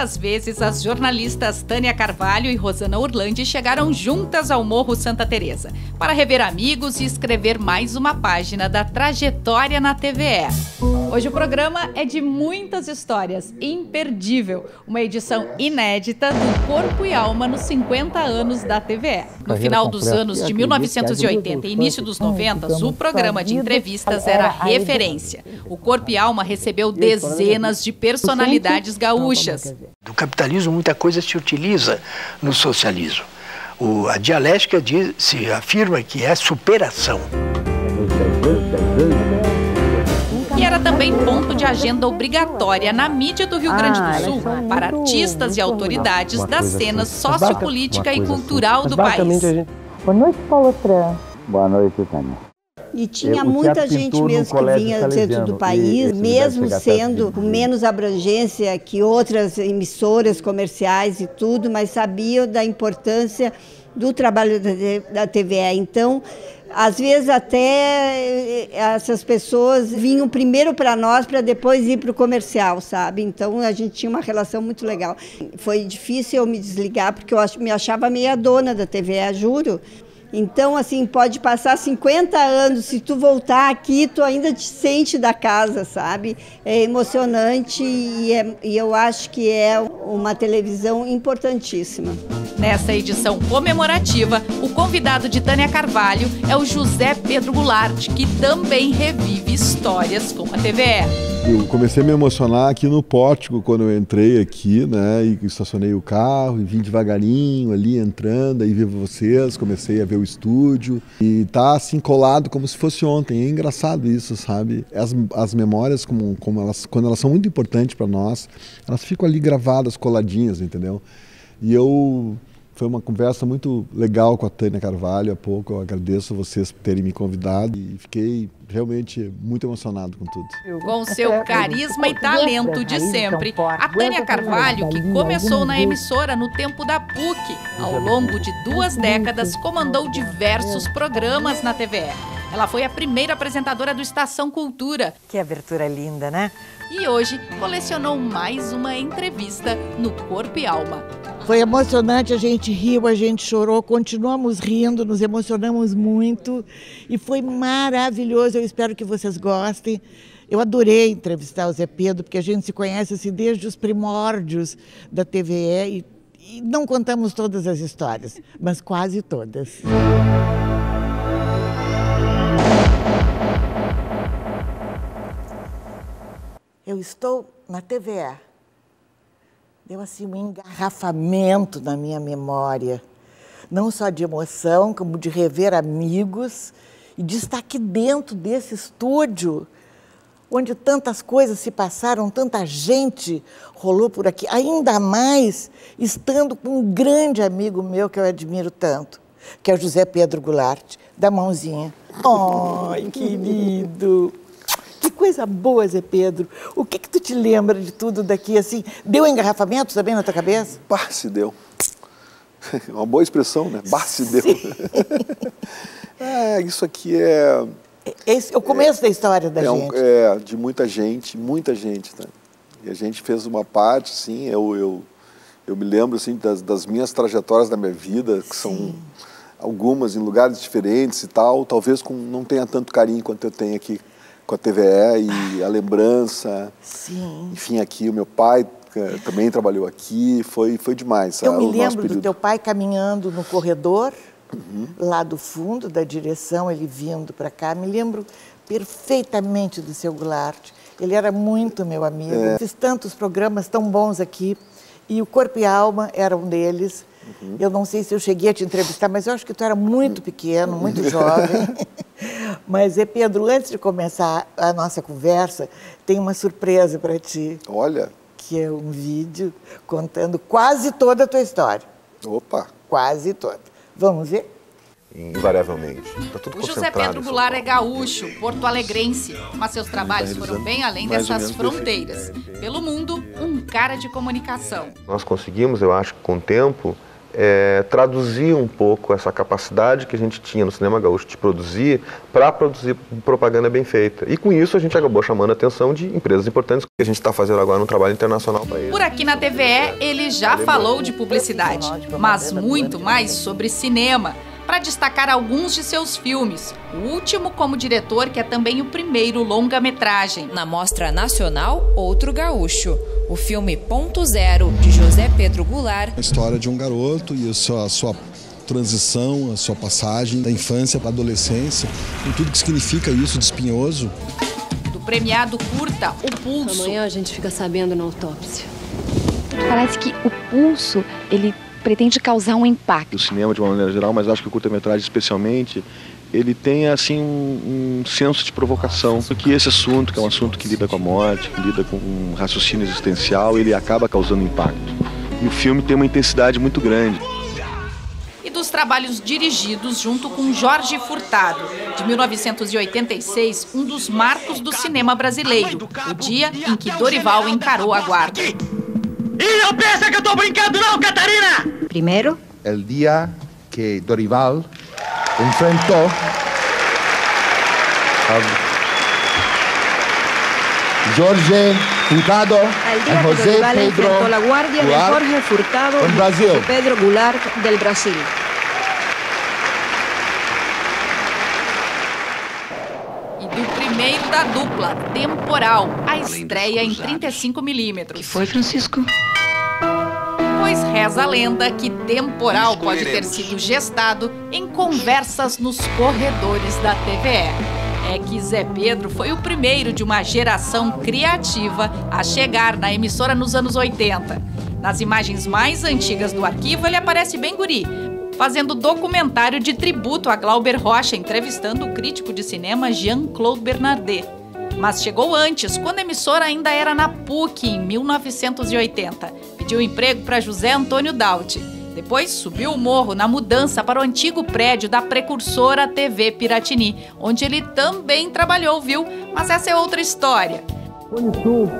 tantas vezes, as jornalistas Tânia Carvalho e Rosana Urlandi chegaram juntas ao Morro Santa Teresa para rever amigos e escrever mais uma página da trajetória na TVE. Hoje o programa é de muitas histórias, imperdível, uma edição inédita do Corpo e Alma nos 50 anos da TVE. No final dos anos de 1980 e início dos 90, o programa de entrevistas era referência. O Corpo e Alma recebeu dezenas de personalidades gaúchas. Do capitalismo, muita coisa se utiliza no socialismo. O, a dialética diz, se afirma que é superação. Era também ponto de agenda obrigatória na mídia do Rio Grande do ah, Sul para artistas e autoridades da cena sociopolítica e cultural do país. Boa noite, Paulo Fran. Boa noite, Tânia. E tinha muita gente mesmo que vinha do centro do país, mesmo sendo com menos abrangência que outras emissoras comerciais e tudo, mas sabiam da importância do trabalho da TVE. Então, às vezes até eh, essas pessoas vinham primeiro para nós para depois ir para o comercial, sabe? Então a gente tinha uma relação muito legal. Foi difícil eu me desligar porque eu me achava meia dona da TVE, juro. Então, assim, pode passar 50 anos, se tu voltar aqui, tu ainda te sente da casa, sabe? É emocionante e, é, e eu acho que é uma televisão importantíssima. Nessa edição comemorativa, o convidado de Tânia Carvalho é o José Pedro Goulart, que também revive histórias com a TVE. Eu comecei a me emocionar aqui no pórtico quando eu entrei aqui, né? E estacionei o carro e vim devagarinho ali entrando, aí vi vocês, comecei a ver o estúdio e tá assim colado como se fosse ontem. É engraçado isso, sabe? As, as memórias, como, como elas, quando elas são muito importantes para nós, elas ficam ali gravadas, coladinhas, entendeu? E eu foi uma conversa muito legal com a Tânia Carvalho há pouco. Eu agradeço vocês por terem me convidado e fiquei realmente muito emocionado com tudo. Com seu carisma e talento de sempre, a Tânia Carvalho, que começou na emissora no tempo da PUC, ao longo de duas décadas comandou diversos programas na TVE. Ela foi a primeira apresentadora do Estação Cultura. Que abertura linda, né? E hoje colecionou mais uma entrevista no Corpo e Alma. Foi emocionante, a gente riu, a gente chorou, continuamos rindo, nos emocionamos muito e foi maravilhoso. Eu espero que vocês gostem. Eu adorei entrevistar o Zé Pedro, porque a gente se conhece assim, desde os primórdios da TVE e, e não contamos todas as histórias, mas quase todas. Eu estou na TVE deu assim um engarrafamento na minha memória, não só de emoção, como de rever amigos e de estar aqui dentro desse estúdio, onde tantas coisas se passaram, tanta gente rolou por aqui, ainda mais estando com um grande amigo meu que eu admiro tanto, que é o José Pedro Goulart, da mãozinha. Ai, querido! Que coisa boa, Zé Pedro. O que que tu te lembra de tudo daqui, assim? Deu engarrafamento também na tua cabeça? Bah, se deu. Uma boa expressão, né? Bah, se deu. é, isso aqui é... Esse é o começo é, da história da é gente. Um, é, de muita gente, muita gente, né? E a gente fez uma parte, sim, eu, eu, eu me lembro, assim, das, das minhas trajetórias da minha vida, que sim. são algumas em lugares diferentes e tal, talvez com, não tenha tanto carinho quanto eu tenho aqui com a TVE e a lembrança. Sim. Enfim, aqui o meu pai eh, também trabalhou aqui, foi, foi demais. Eu me lembro do teu pai caminhando no corredor, uhum. lá do fundo da direção, ele vindo para cá. Me lembro perfeitamente do seu Goulart. Ele era muito meu amigo. É. Fiz tantos programas tão bons aqui. E o Corpo e Alma era um deles. Uhum. Eu não sei se eu cheguei a te entrevistar, mas eu acho que tu era muito pequeno, muito jovem. Mas, é Pedro, antes de começar a nossa conversa, tem uma surpresa para ti. Olha. Que é um vídeo contando quase toda a tua história. Opa! Quase toda. Vamos ver? invariavelmente. Tá o José Pedro Goulart é gaúcho, porto-alegrense, mas seus trabalhos foram bem além dessas fronteiras. Pelo mundo, um cara de comunicação. Nós conseguimos, eu acho, com o tempo, é, traduzir um pouco essa capacidade que a gente tinha no cinema gaúcho de produzir para produzir propaganda bem feita. E com isso a gente acabou chamando a atenção de empresas importantes que a gente está fazendo agora um trabalho internacional para eles. Por aqui na TVE ele já falou de publicidade, mas muito mais sobre cinema para destacar alguns de seus filmes. O último como diretor, que é também o primeiro longa-metragem. Na Mostra Nacional, Outro Gaúcho. O filme Ponto Zero, de José Pedro Goulart. A história de um garoto e a sua, a sua transição, a sua passagem da infância para a adolescência, com tudo que significa isso de espinhoso. Do premiado curta O Pulso. Amanhã a gente fica sabendo na autópsia. Parece que o pulso, ele pretende causar um impacto. O cinema de uma maneira geral, mas acho que o curta-metragem especialmente, ele tem assim um, um, senso de provocação, que esse assunto, que é um assunto que lida com a morte, que lida com um raciocínio existencial, ele acaba causando impacto. E o filme tem uma intensidade muito grande. E dos trabalhos dirigidos junto com Jorge Furtado, de 1986, um dos marcos do cinema brasileiro, o dia em que Dorival encarou a guarda. E não pensa que eu tô brincando não, Catarina! Primeiro, el dia que Dorival enfrentou a Jorge Furtado a José Pedro la guardia de Jorge Furtado y Pedro Goulart del Brasil. E do primeiro da dupla, Temporal, a estreia em 35mm. Que foi, Francisco? Pois reza a lenda que Temporal pode ter sido gestado em conversas nos corredores da TVE é que Zé Pedro foi o primeiro de uma geração criativa a chegar na emissora nos anos 80. Nas imagens mais antigas do arquivo, ele aparece bem guri, fazendo documentário de tributo a Glauber Rocha, entrevistando o crítico de cinema Jean-Claude Bernardet. Mas chegou antes, quando a emissora ainda era na PUC, em 1980. Pediu emprego para José Antônio Dauti. Depois subiu o morro na mudança para o antigo prédio da precursora TV Piratini, onde ele também trabalhou, viu? Mas essa é outra história.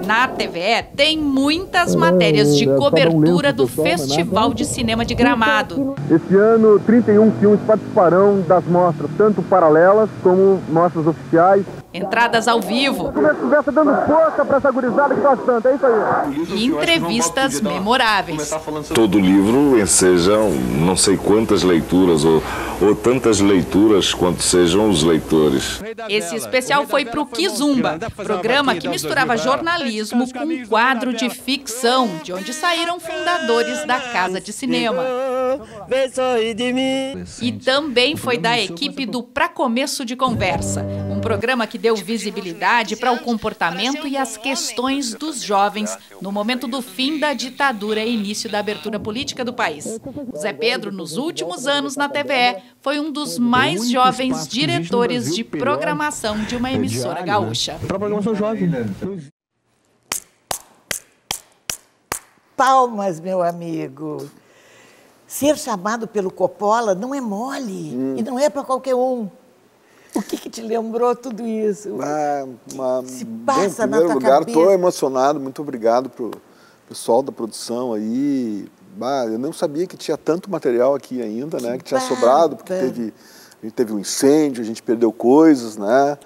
Na TVE tem muitas matérias de cobertura do Festival de Cinema de Gramado. Esse ano, 31 filmes participarão das mostras, tanto paralelas como mostras oficiais. Entradas ao vivo. Conversa dando força para essa gurizada que faz tanto, é isso aí. E entrevistas memoráveis. Todo livro ensejam não sei quantas leituras, ou, ou tantas leituras quanto sejam os leitores. Esse especial foi para o Kizumba, programa que misturava jornalismo com um quadro de ficção, de onde saíram fundadores da Casa de Cinema. E também foi da equipe do Pra Começo de Conversa, um programa que deu visibilidade para o comportamento e as questões dos jovens no momento do fim da ditadura e início da abertura política do país. O Zé Pedro, nos últimos anos na TVE, foi um dos mais jovens diretores de programação de uma emissora gaúcha. Para programação jovem. Palmas, meu amigo. Ser chamado pelo Coppola não é mole hum. e não é para qualquer um. O que, que, te lembrou tudo isso? Ah, uma, Se passa bem, em primeiro lugar, estou emocionado. Muito obrigado para o pessoal da produção aí. Bah, eu não sabia que tinha tanto material aqui ainda, né? Que tinha sobrado, porque teve, a gente teve um incêndio, a gente perdeu coisas, né?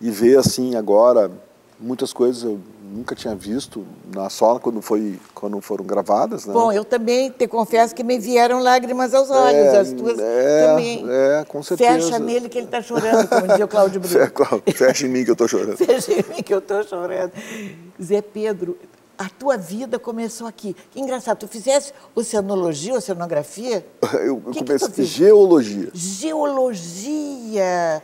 E ver assim agora muitas coisas eu nunca tinha visto na só quando foi quando foram gravadas né? bom eu também te confesso que me vieram lágrimas aos olhos é, as tuas é, também é com certeza fecha nele que ele está chorando como dizia o Cláudio Brito fecha em mim que eu estou chorando fecha em mim que eu estou chorando Zé Pedro a tua vida começou aqui. Que engraçado, tu fizeste oceanologia, oceanografia? Eu, eu que comecei que geologia. Geologia.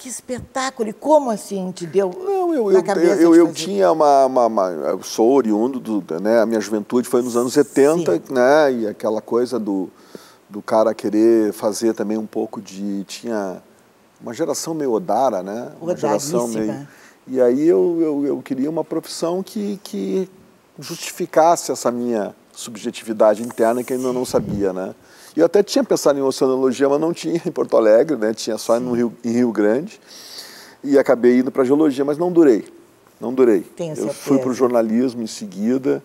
Que espetáculo! E como assim te deu Não, eu, na cabeça eu, eu, eu tinha uma, uma, uma, Eu sou oriundo, do, né? A minha juventude foi nos anos 70, Sim. né? E aquela coisa do, do cara querer fazer também um pouco de... Tinha uma geração meio odara, né? Uma geração meio... E aí eu, eu, eu queria uma profissão que, que justificasse essa minha subjetividade interna que ainda não sabia, né? Eu até tinha pensado em oceanologia, mas não tinha em Porto Alegre, né? Tinha só no Rio, em Rio Grande. E acabei indo para geologia, mas não durei. Não durei. Tenho eu fui para o jornalismo em seguida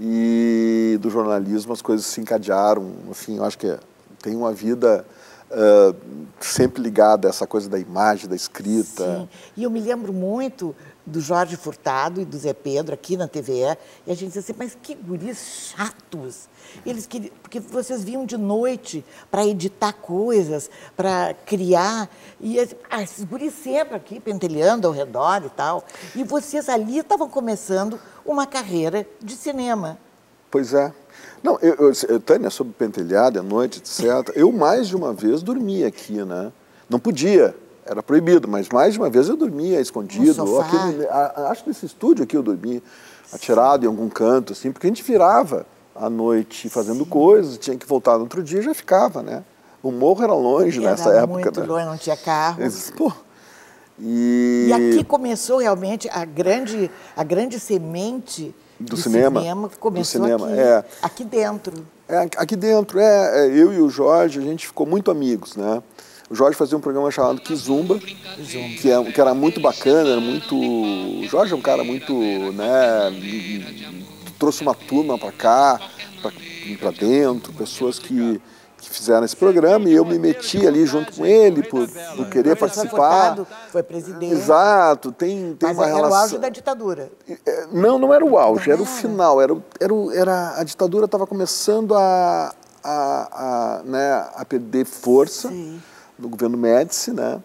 e do jornalismo as coisas se encadearam. Enfim, eu acho que tem uma vida uh, sempre ligada a essa coisa da imagem, da escrita. Sim. E eu me lembro muito do Jorge Furtado e do Zé Pedro aqui na TVE, e a gente dizia assim, mas que guris chatos. Eles queriam, porque vocês vinham de noite para editar coisas, para criar, e ah, esses guris sempre aqui pentelhando ao redor e tal. E vocês ali estavam começando uma carreira de cinema. Pois é. Não, eu, eu, Tânia, sobre pentelhada à noite, etc., eu mais de uma vez dormi aqui, né? Não podia, era proibido, mas mais de uma vez eu dormia escondido. Aquele, a, acho que nesse estúdio aqui eu dormi atirado em algum canto, assim, porque a gente virava à noite fazendo Sim. coisas, tinha que voltar no outro dia e já ficava, né? O morro era longe era nessa época. Muito né? longe, não tinha carro. Pô, e... e aqui começou realmente a grande, a grande semente do, do cinema, cinema começou do cinema, aqui, é. aqui dentro. É, aqui dentro, é, é, eu e o Jorge, a gente ficou muito amigos, né? O Jorge fazia um programa chamado Kizumba, que, é, que era muito bacana, era muito... O Jorge é um cara muito, né, trouxe uma turma para cá, para dentro, pessoas que que fizeram esse programa e eu me meti ali junto com ele por, por querer participar. Furtado foi presidente. Exato, tem, tem Mas uma era relação. o auge da ditadura. É, não, não era o auge, era o final. Era, era, era, a ditadura estava começando a, a, a, né, a perder força Sim. no governo Médici, né?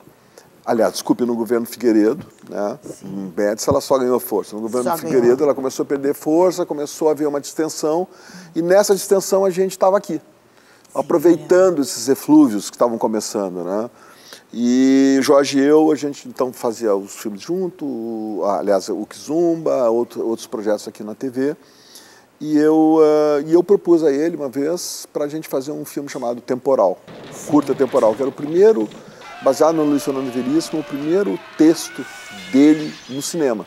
Aliás, desculpe, no governo Figueiredo, né? No Médici ela só ganhou força. No governo só Figueiredo ganhou. ela começou a perder força, começou a haver uma distensão e nessa distensão a gente estava aqui aproveitando esses eflúvios que estavam começando, né? E Jorge e eu, a gente então fazia os filmes junto, aliás, o Kizumba, outro, outros projetos aqui na TV. E eu, uh, e eu propus a ele uma vez para a gente fazer um filme chamado Temporal, Curta Temporal, que era o primeiro, baseado no Luiz Fernando Veríssimo, o primeiro texto dele no cinema.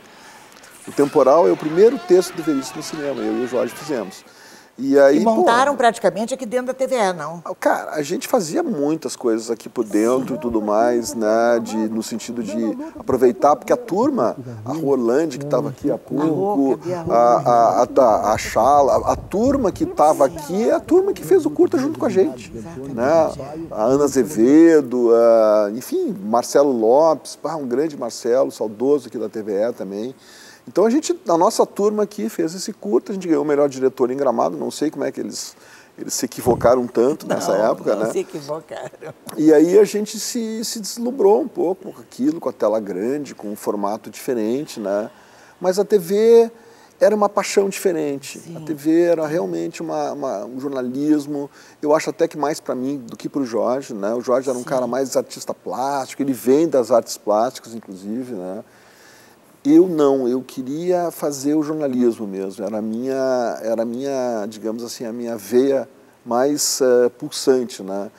O Temporal é o primeiro texto do Veríssimo no cinema, eu e o Jorge fizemos. E, aí, e montaram pô, praticamente aqui dentro da TVE, não? Cara, a gente fazia muitas coisas aqui por dentro e tudo mais, né? De, no sentido de aproveitar, porque a turma, a Rolande que estava aqui há pouco, a, a, a, a Chala, a, a turma que estava aqui é a turma que fez o curta junto com a gente. Né? A Ana Azevedo, a, enfim, Marcelo Lopes, um grande Marcelo, saudoso aqui da TVE também. Então a gente, a nossa turma aqui fez esse curto, a gente ganhou o melhor diretor em Gramado, não sei como é que eles, eles se equivocaram tanto não, nessa época, não né? se equivocaram. E aí a gente se, se deslumbrou um pouco com aquilo, com a tela grande, com um formato diferente, né? Mas a TV era uma paixão diferente. Sim. A TV era realmente uma, uma, um jornalismo, eu acho até que mais para mim do que para o Jorge, né? O Jorge era um Sim. cara mais artista plástico, ele vem das artes plásticas, inclusive, né? Eu não, eu queria fazer o jornalismo mesmo, era a minha, era a minha digamos assim, a minha veia mais uh, pulsante, né?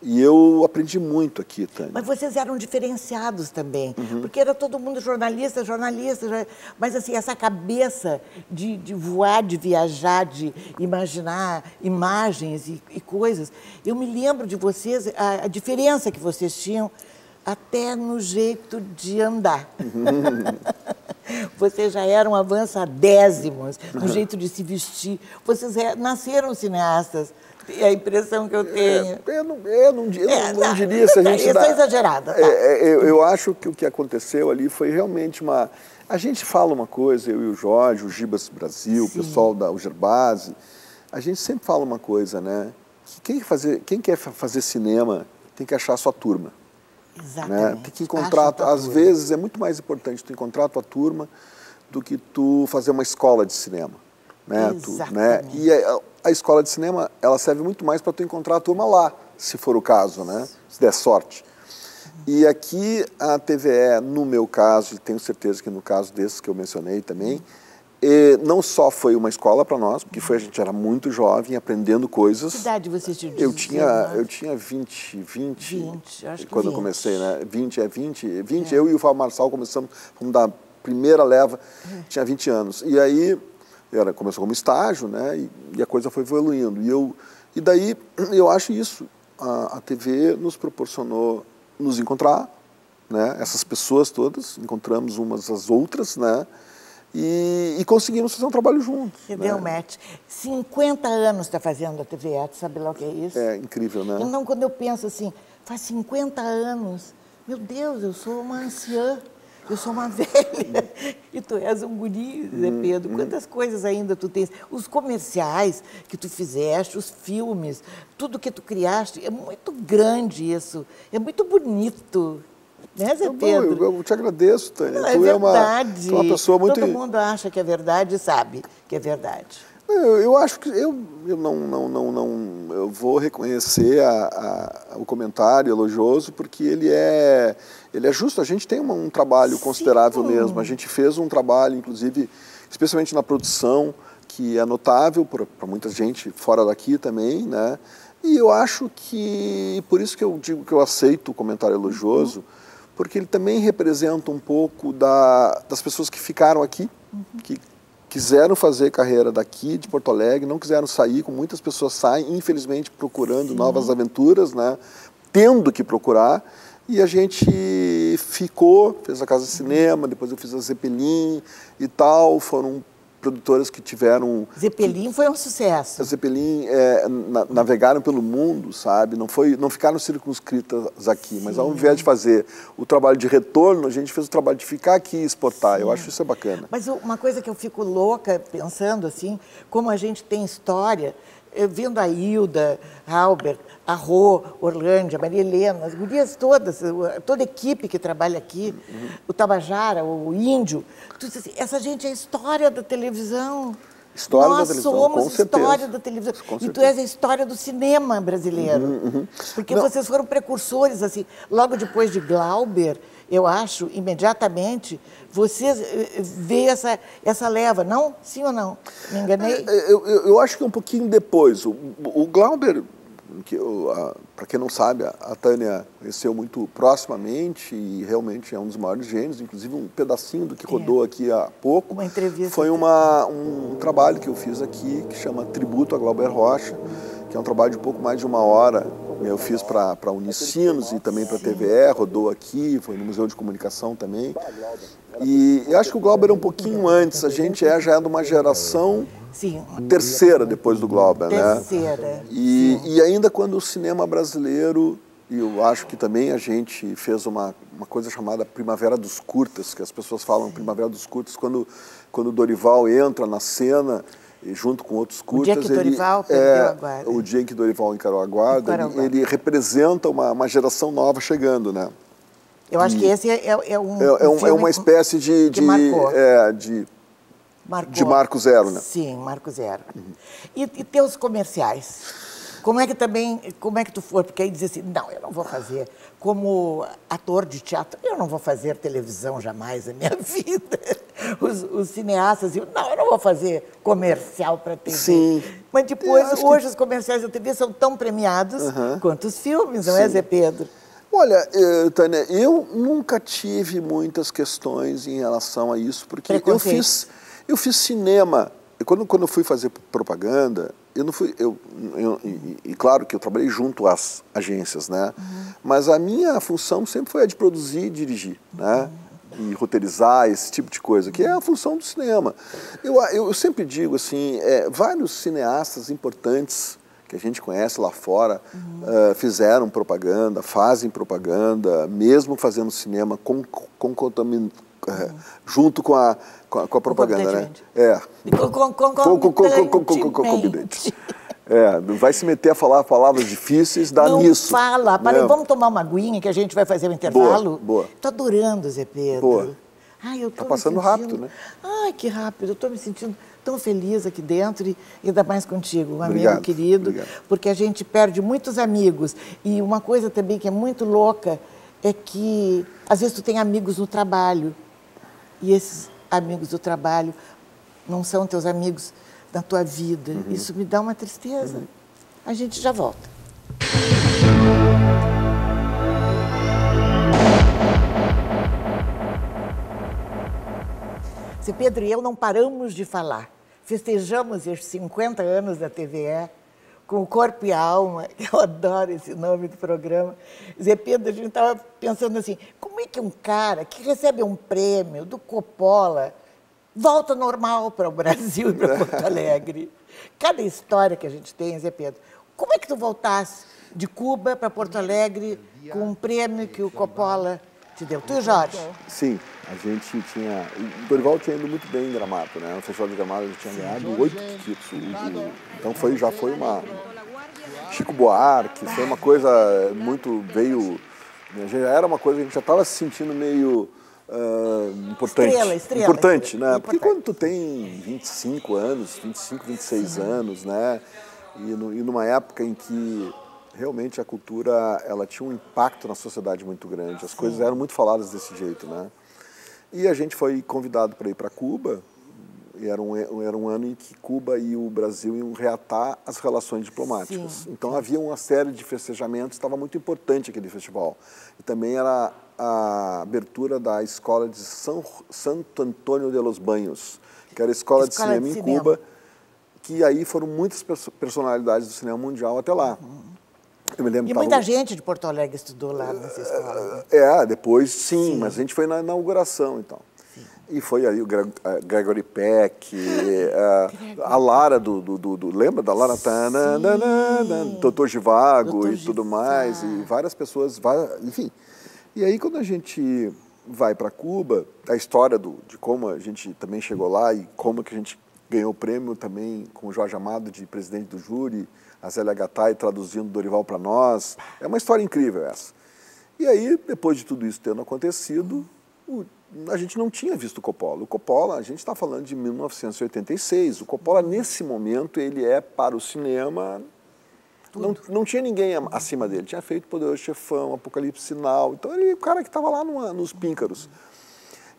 E eu aprendi muito aqui, Tânia. Mas vocês eram diferenciados também, uhum. porque era todo mundo jornalista, jornalista, mas assim, essa cabeça de, de voar, de viajar, de imaginar imagens e, e coisas. Eu me lembro de vocês, a, a diferença que vocês tinham até no jeito de andar. Vocês já eram avançadésimos no jeito de se vestir. Vocês é, nasceram cineastas. É a impressão que eu tenho. É, eu, não, eu, não, eu é, não, não, diria se a gente. Isso dá, é exagerada. Tá? É, eu, eu acho que o que aconteceu ali foi realmente uma. A gente fala uma coisa, eu e o Jorge, o Gibas Brasil, Sim. o pessoal da Ugerbase, a gente sempre fala uma coisa, né? quem, fazer, quem quer fazer cinema tem que achar a sua turma. Exatamente. Né? Tem que encontrar, às vezes é muito mais importante tu encontrar a tua turma do que tu fazer uma escola de cinema. Né? Tu, né? E a, a, escola de cinema, ela serve muito mais para tu encontrar a turma lá, se for o caso, né? se der sorte. E aqui a TVE, no meu caso, e tenho certeza que no caso desses que eu mencionei também, E não só foi uma escola para nós, porque foi, a gente era muito jovem, aprendendo coisas. Que idade você tinha? Eu tinha, eu tinha 20, 20, 20 acho que Quando 20. eu comecei, né? 20, é 20, 20. É. Eu e o Fábio Marçal começamos, fomos da primeira leva, é. tinha 20 anos. E aí, era, começou como estágio, né? E, e, a coisa foi evoluindo. E, eu, e daí, eu acho isso. A, a TV nos proporcionou nos encontrar, né? Essas pessoas todas, encontramos umas às outras, né? E, e, conseguimos fazer um trabalho juntos. E né? deu match. 50 anos está fazendo a TVE, sabe lá o que é isso? É incrível, né? Então, quando eu penso assim, faz 50 anos, meu Deus, eu sou uma anciã, eu sou uma velha, e tu és um guri, Zé hum, Pedro. Hum. Quantas coisas ainda tu tens? Os comerciais que tu fizeste, os filmes, tudo que tu criaste, é muito grande isso, é muito bonito. Né, Zé Pedro? Eu, eu, te agradeço, Tânia. Não, tu é, é uma, é uma pessoa muito... Todo mundo acha que é verdade e sabe que é verdade. Eu, eu acho que eu, eu não, não, não, não eu vou reconhecer a, a, o comentário elogioso porque ele é, ele é justo. A gente tem uma, um trabalho Sim. considerável mesmo. A gente fez um trabalho, inclusive, especialmente na produção, que é notável para muita gente fora daqui também, né? E eu acho que, por isso que eu digo que eu aceito o comentário elogioso, uhum porque ele também representa um pouco da, das pessoas que ficaram aqui, uhum. que quiseram fazer carreira daqui, de Porto Alegre, não quiseram sair, como muitas pessoas saem, infelizmente procurando Sim. novas aventuras, né? tendo que procurar. E a gente ficou, fez a Casa de Cinema, depois eu fiz a Zeppelin e tal, foram produtoras que tiveram... Zeppelin foi um sucesso. Zeppelin é, na, navegaram pelo mundo, sabe? Não, foi, não ficaram circunscritas aqui, Sim. mas ao invés de fazer o trabalho de retorno, a gente fez o trabalho de ficar aqui e exportar. Sim. Eu acho isso é bacana. Mas uma coisa que eu fico louca pensando assim, como a gente tem história, vendo a Hilda, Halbert, a Rô, Orlândia, Maria Helena, as gurias todas, toda a equipe que trabalha aqui, uhum. o Tabajara, o Índio, assim, essa gente é história da televisão. História Nós da televisão, somos com história certeza. da televisão. Com e tu és a história do cinema brasileiro. Uhum, uhum. Porque Não. vocês foram precursores, assim, logo depois de Glauber, eu acho, imediatamente, vocês eh, eh, vê essa, essa leva, não? Sim ou não? Me enganei? É, eu, eu, eu acho que um pouquinho depois. O, o Glauber que para quem não sabe, a, a Tânia conheceu muito proximamente e realmente é um dos maiores gênios, inclusive um pedacinho do que é. rodou é. aqui há pouco. Uma entrevista. Foi uma, um, um trabalho que eu fiz aqui que chama Tributo a Glauber Rocha, que é um trabalho de pouco mais de uma hora. Eu fiz para Unicinos e também para a TVE, rodou aqui, foi no Museu de Comunicação também. E eu acho que o Glauber é um pouquinho antes, a gente é já é de uma geração Sim. terceira depois do Glauber, terceira, né? Terceira. E, e ainda quando o cinema brasileiro, e eu acho que também a gente fez uma, uma coisa chamada Primavera dos Curtas, que as pessoas falam. Primavera dos Curtas, quando, quando o Dorival entra na cena junto com outros curtas. O dia que Dorival ele, perdeu é, a guarda. O dia em que Dorival encarou a guarda, ele, ele, representa uma, uma geração nova chegando, né? Eu acho e que esse é, é, é um, é, é um, é uma espécie de, de, é, de Marcou. De Marco Zero, né? Sim, Marco Zero. Uhum. E, e teus comerciais? Como é que também, como é que tu foi? Porque aí dizia assim, não, eu não vou fazer. Como ator de teatro, eu não vou fazer televisão jamais na minha vida. Os, os cineastas diziam, não, eu não vou fazer comercial para TV. Sim. Mas depois, hoje que... os comerciais da TV são tão premiados uhum. quanto os filmes, não é, Sim. é, Zé Pedro? Olha, eh, Tânia, eu nunca tive muitas questões em relação a isso, porque eu fiz eu fiz cinema. E quando, quando eu fui fazer propaganda, eu não fui. Eu, eu e, e, claro que eu trabalhei junto às agências, né? Uhum. Mas a minha função sempre foi a de produzir e dirigir, né? E roteirizar, esse tipo de coisa, que é a função do cinema. Eu, eu, eu sempre digo assim: é, vários cineastas importantes que a gente conhece lá fora uhum. uh, fizeram propaganda, fazem propaganda, mesmo fazendo cinema com, com, é, junto com a, com a, com a propaganda, né? É. Concomitante. É, vai se meter a falar palavras difíceis, dá não nisso. fala, para, né? vamos tomar uma aguinha que a gente vai fazer um intervalo? Boa, boa. Tô adorando, Zé Pedro. Boa. Ai, eu tô tá passando sentindo... rápido, né? Ai, que rápido. Eu estou me sentindo tão feliz aqui dentro e ainda mais contigo, um obrigado, amigo querido, obrigado. porque a gente perde muitos amigos. E uma coisa também que é muito louca é que às vezes tu tem amigos no trabalho e esses amigos do trabalho não são teus amigos da tua vida. Uhum. Isso me dá uma tristeza. Uhum. A gente já volta. Se Pedro e eu não paramos de falar. Festejamos estes 50 anos da TVE com o corpo e a alma. Eu adoro esse nome do programa. Zé Pedro, a gente estava pensando assim, como é que um cara que recebe um prêmio do Coppola volta normal para o Brasil e para Porto Alegre? Cada história que a gente tem, Zé Pedro, como é que tu voltasse de Cuba para Porto Alegre com um prêmio que o Coppola te deu? Tu, Jorge? Sim, a gente tinha... O Dorival tinha ido muito bem em Gramado, né? No Festival de Gramado ele tinha ganhado oito títulos. Então foi, já foi uma... Chico Buarque, foi uma coisa muito... veio... Já era uma coisa que a gente já estava se sentindo meio... Uh, importante. Estrela, estrela. Importante, né? Importante. Porque quando tu tem 25 anos, 25, 26 Sim. anos, né? E, no, e numa época em que realmente a cultura ela tinha um impacto na sociedade muito grande. As coisas eram muito faladas desse jeito, né? E a gente foi convidado para ir para Cuba. E era um, era um ano em que Cuba e o Brasil iam reatar as relações diplomáticas. Sim. Então havia uma série de festejamentos, estava muito importante aquele festival. E também era a abertura da escola de São Santo Antônio de los Banhos, que era a escola, escola de cinema de em cinema. Cuba, que aí foram muitas personalidades do cinema mundial até lá. Uhum. Eu me lembro, e muita tava... gente de Porto Alegre estudou lá nessa escola. É, é depois sim, sim, mas a gente foi na inauguração então. Sim. E foi aí o Gregory Peck, a, a Lara do, do, do, do, Lembra da Lara? Doutor Givago e tudo mais, e várias pessoas, enfim. E aí quando a gente vai para Cuba, a história do, de como a gente também chegou lá e como que a gente ganhou o prêmio também com o Jorge Amado de presidente do júri, a Zélia Gattai traduzindo Dorival para nós. É uma história incrível essa. E aí, depois de tudo isso tendo acontecido, o, a gente não tinha visto o Coppola. O Coppola, a gente está falando de 1986. O Coppola, nesse momento, ele é para o cinema. Não, não tinha ninguém acima dele. Tinha feito Poderoso Chefão, Apocalipse Sinal. Então, ele é o cara que estava lá numa, nos píncaros.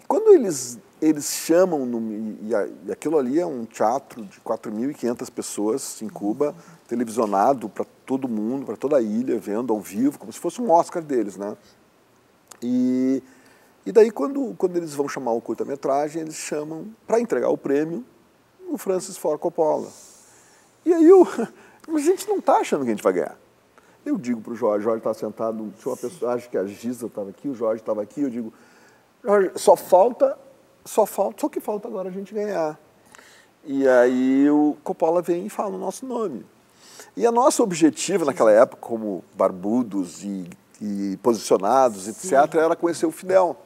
Quando eles, eles chamam, no, e, e aquilo ali é um teatro de 4.500 pessoas em Cuba, televisionado para todo mundo, para toda a ilha, vendo ao vivo, como se fosse um Oscar deles, né? E, e daí, quando, quando eles vão chamar o curta-metragem, eles chamam, para entregar o prêmio, o Francis Ford Coppola. E aí, eu, a gente não está achando que a gente vai ganhar. Eu digo para o Jorge, Jorge está sentado, tinha uma pessoa, acho que a Giza estava aqui, o Jorge estava aqui, eu digo, só falta, só falta, só que falta agora a gente ganhar. E aí o Coppola vem e fala o nosso nome. E a nosso objetivo naquela época, como barbudos e, e posicionados, etc., era conhecer o Fidel.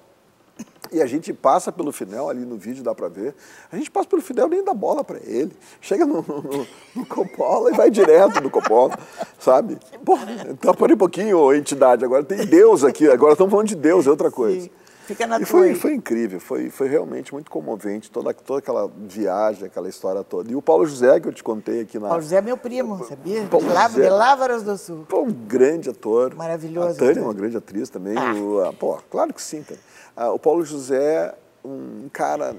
E a gente passa pelo Fidel, ali no vídeo dá para ver, a gente passa pelo Fidel nem dá bola para ele. Chega no, no, no, Coppola e vai direto no Coppola, sabe? Pô, então parei um pouquinho, entidade, agora tem Deus aqui, agora estamos falando de Deus, é outra coisa. Sim. Fica na e foi, foi incrível, foi, foi realmente muito comovente, toda, toda aquela viagem, aquela história toda. E o Paulo José, que eu te contei aqui na... Paulo José é meu primo, sabia? Paulo de, José, de Lávaras do Sul. Pô, um grande ator. Maravilhoso. A Tânia é uma grande atriz também. Ah. O, pô, claro que sim, Tânia. Ah, o Paulo José, um cara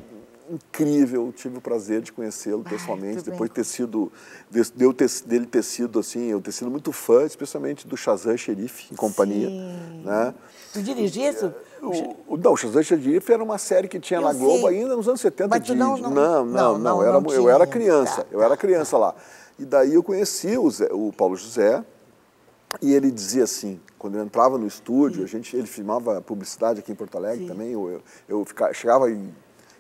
incrível, tive o prazer de conhecê-lo pessoalmente, depois de ter sido, de, de ter, dele ter sido assim, eu ter sido muito fã, especialmente do Shazam Xerife em companhia. Sim. Né? Tu dirigia isso? O, o, não, o Shazam Xerife era uma série que tinha eu na Globo sei. ainda nos anos 70. Mas de, não, não, não, não, não, era, não eu era criança, tá, eu era criança lá. E daí eu conheci o, Zé, o Paulo José, e ele dizia assim, quando ele entrava no estúdio, a gente, ele filmava publicidade aqui em Porto Alegre Sim. também, eu, eu, eu ficava, chegava e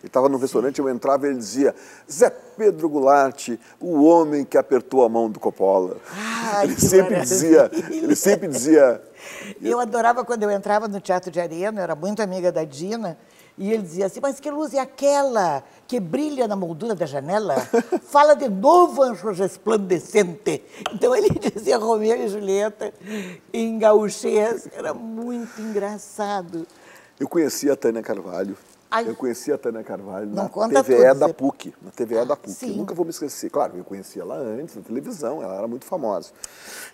ele estava no restaurante, eu entrava e ele dizia, Zé Pedro Goulart, o homem que apertou a mão do Coppola. Ai, ele sempre maravilha. dizia, ele sempre dizia. Eu adorava quando eu entrava no Teatro de Arena, eu era muito amiga da Dina, e ele dizia assim, mas que luz é aquela que brilha na moldura da janela? Fala de novo, anjo resplandecente. Então ele dizia Romeu e Julieta em gauchês, era muito engraçado. Eu conheci a Tânia Carvalho, Ai. Eu conheci a Tânia Carvalho na TVE da PUC, na TVE da PUC. Eu nunca vou me esquecer. Claro, eu conhecia ela antes, na televisão, ela era muito famosa.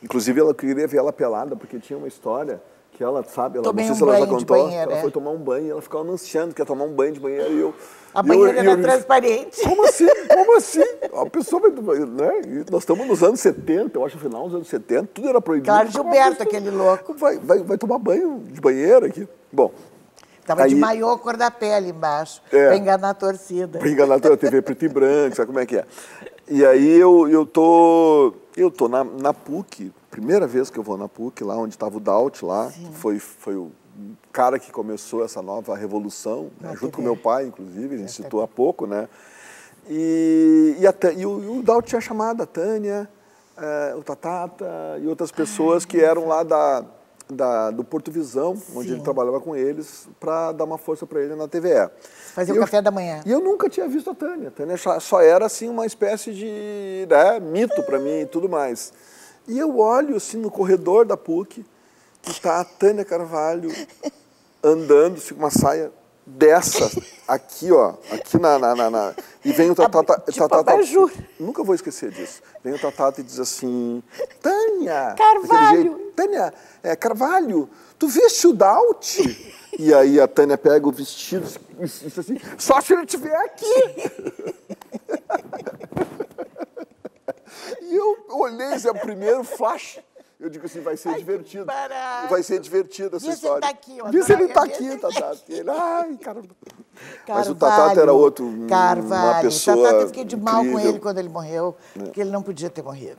Inclusive, ela queria ver ela pelada, porque tinha uma história que ela, sabe, ela, Tomei não sei um se ela já contou, banheiro, ela foi tomar um banho e ela ficava anunciando que ia tomar um banho de banheiro e eu... A banheira era transparente. Como assim? como assim? A pessoa vai. Né? Nós estamos nos anos 70, eu acho, final dos anos 70, tudo era proibido. Claro, Gilberto, aquele louco. Vai, vai, vai tomar banho de banheiro aqui. Bom. Tava aí, de maiô cor da pele embaixo, é, pra enganar a torcida. Pra enganar a torcida, TV preto e branco, sabe como é que é? E aí eu, eu tô, eu tô na, na PUC, primeira vez que eu vou na PUC, lá onde estava o Daut lá, foi, foi o cara que começou essa nova revolução, né, junto com meu pai, inclusive, a gente citou há pouco, né? E, e, até, e o, o Daut tinha chamado a Tânia, é, o Tatata e outras pessoas que eram lá da, da, do Porto Visão, Sim. onde ele trabalhava com eles, para dar uma força para ele na TVE. Fazer e o eu, café da manhã. E eu nunca tinha visto a Tânia. A Tânia só era assim uma espécie de né, mito para mim e tudo mais. E eu olho assim no corredor da PUC, que está a Tânia Carvalho andando assim, com uma saia dessa, aqui, ó, aqui na, na, na, na e vem o Tatata, tipo tatata, nunca vou esquecer disso, vem o Tatata e diz assim, Tânia, Carvalho, jeito, Tânia, é, Carvalho, tu viste o Daut? E aí a Tânia pega o vestido e diz assim, só se ele estiver aqui. e eu olhei, esse é o primeiro flash eu digo assim, vai ser ai, divertido. Vai ser divertido essa Vê história. Se ele tá aqui, Vê se ele está aqui, Tatá. Ele, ai, cara. Mas o Tatá era outro, Carvalho. uma pessoa Tatá, eu fiquei de mal incrível. com ele quando ele morreu, é. porque ele não podia ter morrido.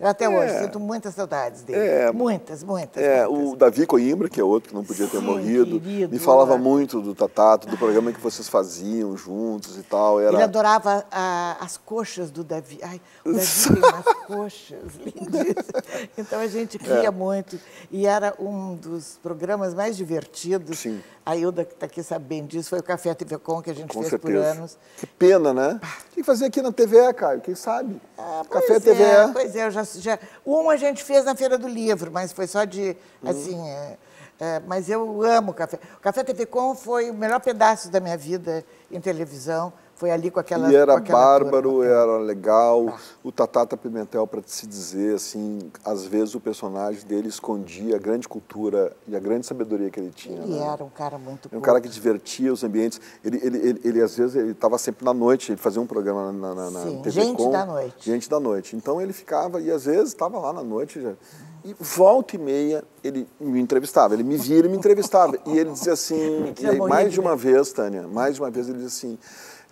Eu até é. hoje sinto muitas saudades dele. É. Muitas, muitas. É, muitas. o Davi Coimbra, que é outro que não podia ter Sim, morrido, querido, me falava muito do Tatato, do programa que vocês faziam juntos e tal. Era... Ele adorava a, as coxas do Davi. Ai, o Davi tem umas coxas lindíssimas. Então a gente ria é. muito. E era um dos programas mais divertidos. Sim. A Ilda, que está aqui sabendo disso, foi o Café TV Com que a gente Com fez certeza. por anos. Que pena, né? Tem que fazer aqui na TV, Caio, quem sabe? Ah, Café é, TV. Pois é, eu já, já. Um a gente fez na Feira do Livro, mas foi só de, uhum. assim. É, é, mas eu amo o Café. O Café TV Com foi o melhor pedaço da minha vida em televisão foi ali com aquela. E era aquela bárbaro, turma. era legal. Ah. O Tatata Pimentel, para se dizer, assim, às vezes o personagem dele escondia a grande cultura e a grande sabedoria que ele tinha. Ele né? era um cara muito. Um cara que divertia os ambientes. Ele, ele, ele, ele às vezes, ele estava sempre na noite, ele fazia um programa na, na, na Sim, TV Gente Com, da noite. Gente da noite. Então ele ficava, e às vezes estava lá na noite já. E volta e meia ele me entrevistava, ele me via, ele me entrevistava. e ele dizia assim, e aí, mais de uma vez, Tânia, mais de uma vez ele dizia assim,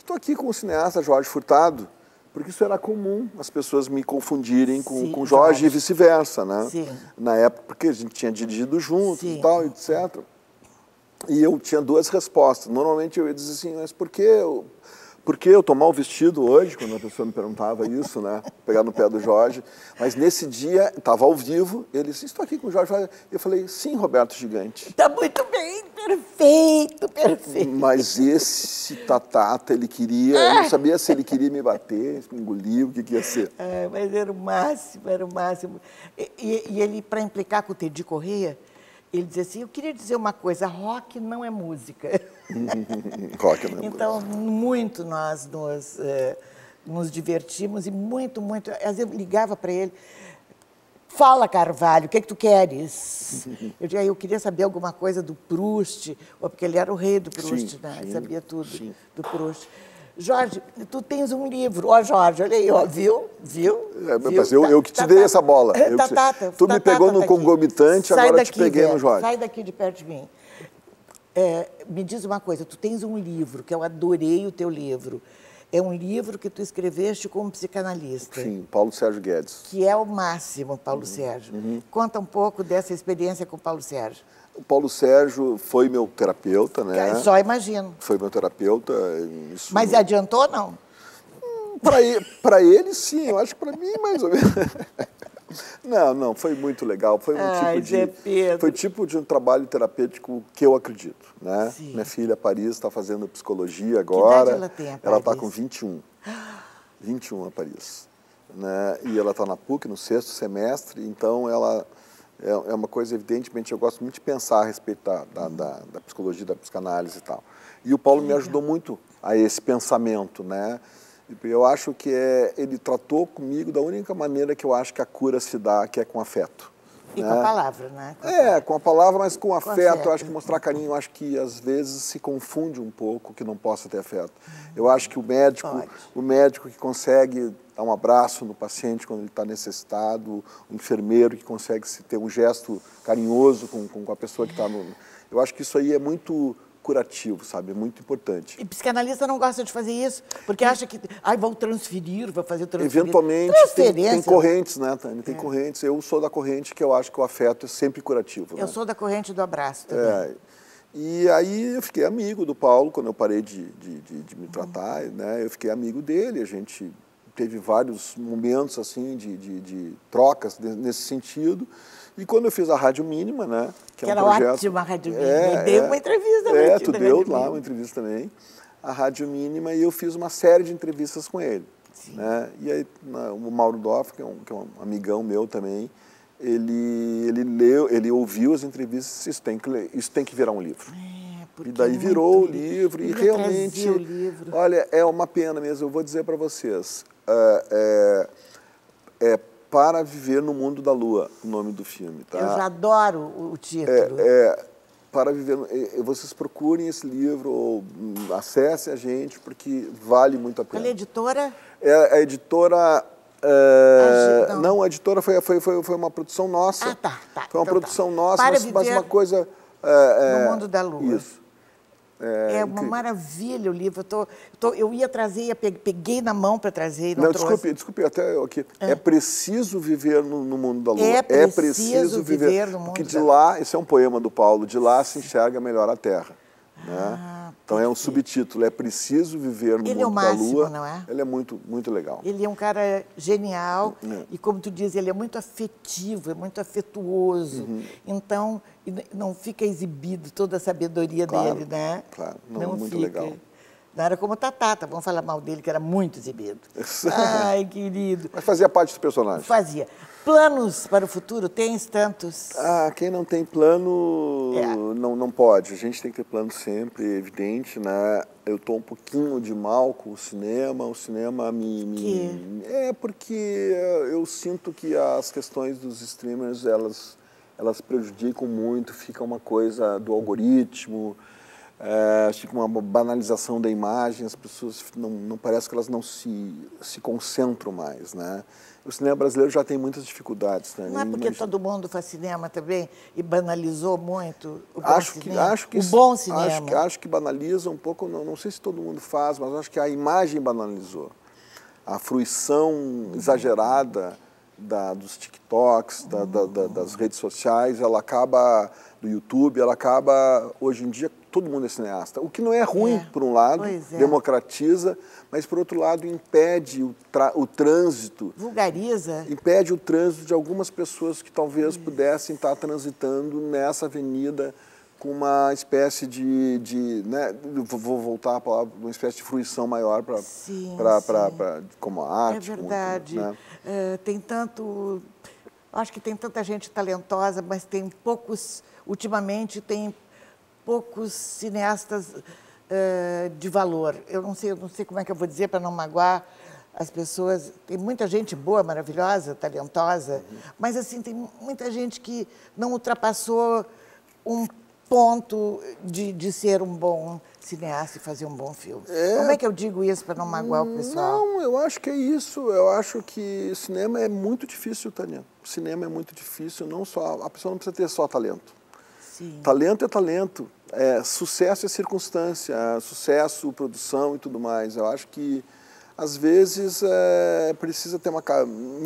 Estou aqui com o cineasta Jorge Furtado, porque isso era comum, as pessoas me confundirem com, Sim, com Jorge, e vice-versa, né? Sim. Na época, porque a gente tinha dirigido junto Sim. e tal, etc. E eu tinha duas respostas. Normalmente eu ia dizer assim, mas por que eu, por que eu tomar o vestido hoje, quando a pessoa me perguntava isso, né? Pegar no pé do Jorge. Mas nesse dia, estava ao vivo, ele disse, estou aqui com o Jorge. Eu falei, sim, Roberto Gigante. Está muito bem, perfeito, perfeito. Mas esse Tatata, ele queria, eu não sabia se ele queria me bater, me engolir, o que, que ia ser. É, mas era o máximo, era o máximo. E, e, e ele, para implicar com o Teddy Correia, ele dizia assim, eu queria dizer uma coisa, rock não é música. rock não é então, música. muito nós nos, eh, nos divertimos e muito, muito... Às vezes eu ligava para ele, fala Carvalho, o que, é que tu queres? eu, dizia, eu queria saber alguma coisa do Proust, porque ele era o rei do Proust, sim, né? Sim, sabia tudo sim. do Proust. Jorge, tu tens um livro. Ó, Jorge, olha aí, ó, viu? Viu? É, mas eu, eu que te dei essa bola. Eu tá, tá, tá, tu me pegou no concomitante, agora daqui, te peguei no Jorge. Sai daqui de perto de mim. É, me diz uma coisa, tu tens um livro, que eu adorei o teu livro. É um livro que tu escreveste como psicanalista. Sim, Paulo Sérgio Guedes. Que é o máximo, Paulo uhum, Sérgio. Uhum. Conta um pouco dessa experiência com Paulo Sérgio. O Paulo Sérgio foi meu terapeuta, né? Só imagino. Foi meu terapeuta. Isso... Mas adiantou ou não? Para ele, ele, sim. Eu acho que para mim, mais ou menos. Não, não, foi muito legal. Foi um Ai, tipo de, Pedro. foi tipo de um trabalho terapêutico que eu acredito, né? Sim. Minha filha Paris está fazendo psicologia agora. Que idade ela tem, Ela está com 21. 21 a Paris, né? E ela está na PUC no sexto semestre, então ela é, é, uma coisa, evidentemente, eu gosto muito de pensar a respeito da, da, da, da psicologia, da psicanálise e tal. E o Paulo me ajudou muito a esse pensamento, né? Eu acho que é, ele tratou comigo da única maneira que eu acho que a cura se dá, que é com afeto. E né? com a palavra, né? Com é, com a palavra, mas com, com afeto. afeto. Eu acho que mostrar carinho, eu acho que às vezes se confunde um pouco que não possa ter afeto. Eu acho que o médico, Pode. o médico que consegue dar um abraço no paciente quando ele está necessitado, o enfermeiro que consegue ter um gesto carinhoso com, com a pessoa que está no. Eu acho que isso aí é muito curativo, sabe? É muito importante. E psicanalista não gosta de fazer isso, porque acha que, ai, vão transferir, vão fazer transferir. Eventualmente, tem, tem, correntes, né, Tânia? Tem é. correntes. Eu sou da corrente que eu acho que o afeto é sempre curativo. Eu né? sou da corrente do abraço também. É. E aí eu fiquei amigo do Paulo quando eu parei de, de, de, de me tratar, uhum. né? Eu fiquei amigo dele, a gente teve vários momentos assim de, de, de trocas nesse sentido. E quando eu fiz a Rádio Mínima, né? Que, que é um era projeto, ótima a Rádio Mínima. É, deu é, uma entrevista. É, tu deu lá Mínima. uma entrevista também. A Rádio Mínima e eu fiz uma série de entrevistas com ele. Sim. Né? E aí o Mauro Doff, que é, um, que é um amigão meu também, ele, ele leu, ele ouviu as entrevistas e disse, isso tem que, isso tem que virar um livro. É, e daí virou o livro e realmente, o livro. olha, é uma pena mesmo, eu vou dizer para vocês, é, é, é para Viver no Mundo da Lua, o nome do filme. Tá? Eu já adoro o título. É, é, para viver, é, vocês procurem esse livro ou hum, acessem a gente, porque vale muito a pena. Qual é a editora? É a editora... É, não. não. a editora foi, foi, foi, foi uma produção nossa. Ah, tá, tá. Foi uma então, produção tá. nossa, mas, mas, uma coisa... É, no Mundo da Lua. Isso. É, é uma maravilha o livro. Eu, tô, tô, eu ia trazer, peguei na mão para trazer. não, não desculpe, desculpe, até aqui. É. é preciso viver no, no, mundo da lua. É preciso, é preciso viver, viver, no mundo Porque de lá, esse é um poema do Paulo, de lá se enxerga melhor a terra. Né? Ah, então é um subtítulo, é preciso viver no Ele mundo é o máximo, da lua. Não é? Ele é muito, muito legal. Ele é um cara genial é. e, como tu diz, ele é muito afetivo, é muito afetuoso. Uhum. Então, não fica exibido toda a sabedoria claro, dele, né? Claro, não, não muito fica. legal. Não era como Tatata, vamos falar mal dele, que era muito exibido. Ai, querido. Mas fazia parte do personagem. Fazia. Planos para o futuro, tens tantos? Ah, quem não tem plano é. não, não pode. A gente tem que ter plano sempre, evidente, né? Eu estou um pouquinho de mal com o cinema. O cinema me, me... É porque eu sinto que as questões dos streamers, elas, elas prejudicam muito, fica uma coisa do algoritmo, é, fica uma banalização da imagem, as pessoas não, não parece que elas não se, se concentram mais, né? O cinema brasileiro já tem muitas dificuldades. Né? Não é porque todo mundo faz cinema também e banalizou muito o bom acho cinema? Que, acho que, o bom cinema. Acho que, acho que banaliza um pouco, não, não sei se todo mundo faz, mas acho que a imagem banalizou. A fruição exagerada da, dos TikToks, da, da, das redes sociais, ela acaba, do YouTube, ela acaba, hoje em dia, todo mundo é cineasta. O que não é ruim, é. por um lado, é. democratiza, mas, por outro lado, impede o, o trânsito. Vulgariza. Impede o trânsito de algumas pessoas que talvez pudessem estar transitando nessa avenida com uma espécie de, de né, vou voltar a palavra, uma espécie de fruição maior para como a arte. É verdade. Muito, né? é, tem tanto, acho que tem tanta gente talentosa, mas tem poucos, ultimamente tem poucos cineastas uh, de valor. Eu não sei, eu não sei como é que eu vou dizer para não magoar as pessoas. Tem muita gente boa, maravilhosa, talentosa, uhum. mas assim tem muita gente que não ultrapassou um ponto de, de ser um bom cineasta e fazer um bom filme. É... Como é que eu digo isso para não magoar o pessoal? Não, eu acho que é isso. Eu acho que cinema é muito difícil, Tânia. Cinema é muito difícil, não só a pessoa não precisa ter só talento. Sim. Talento é talento, é, sucesso é circunstância, sucesso, produção e tudo mais. Eu acho que às vezes é, precisa ter uma,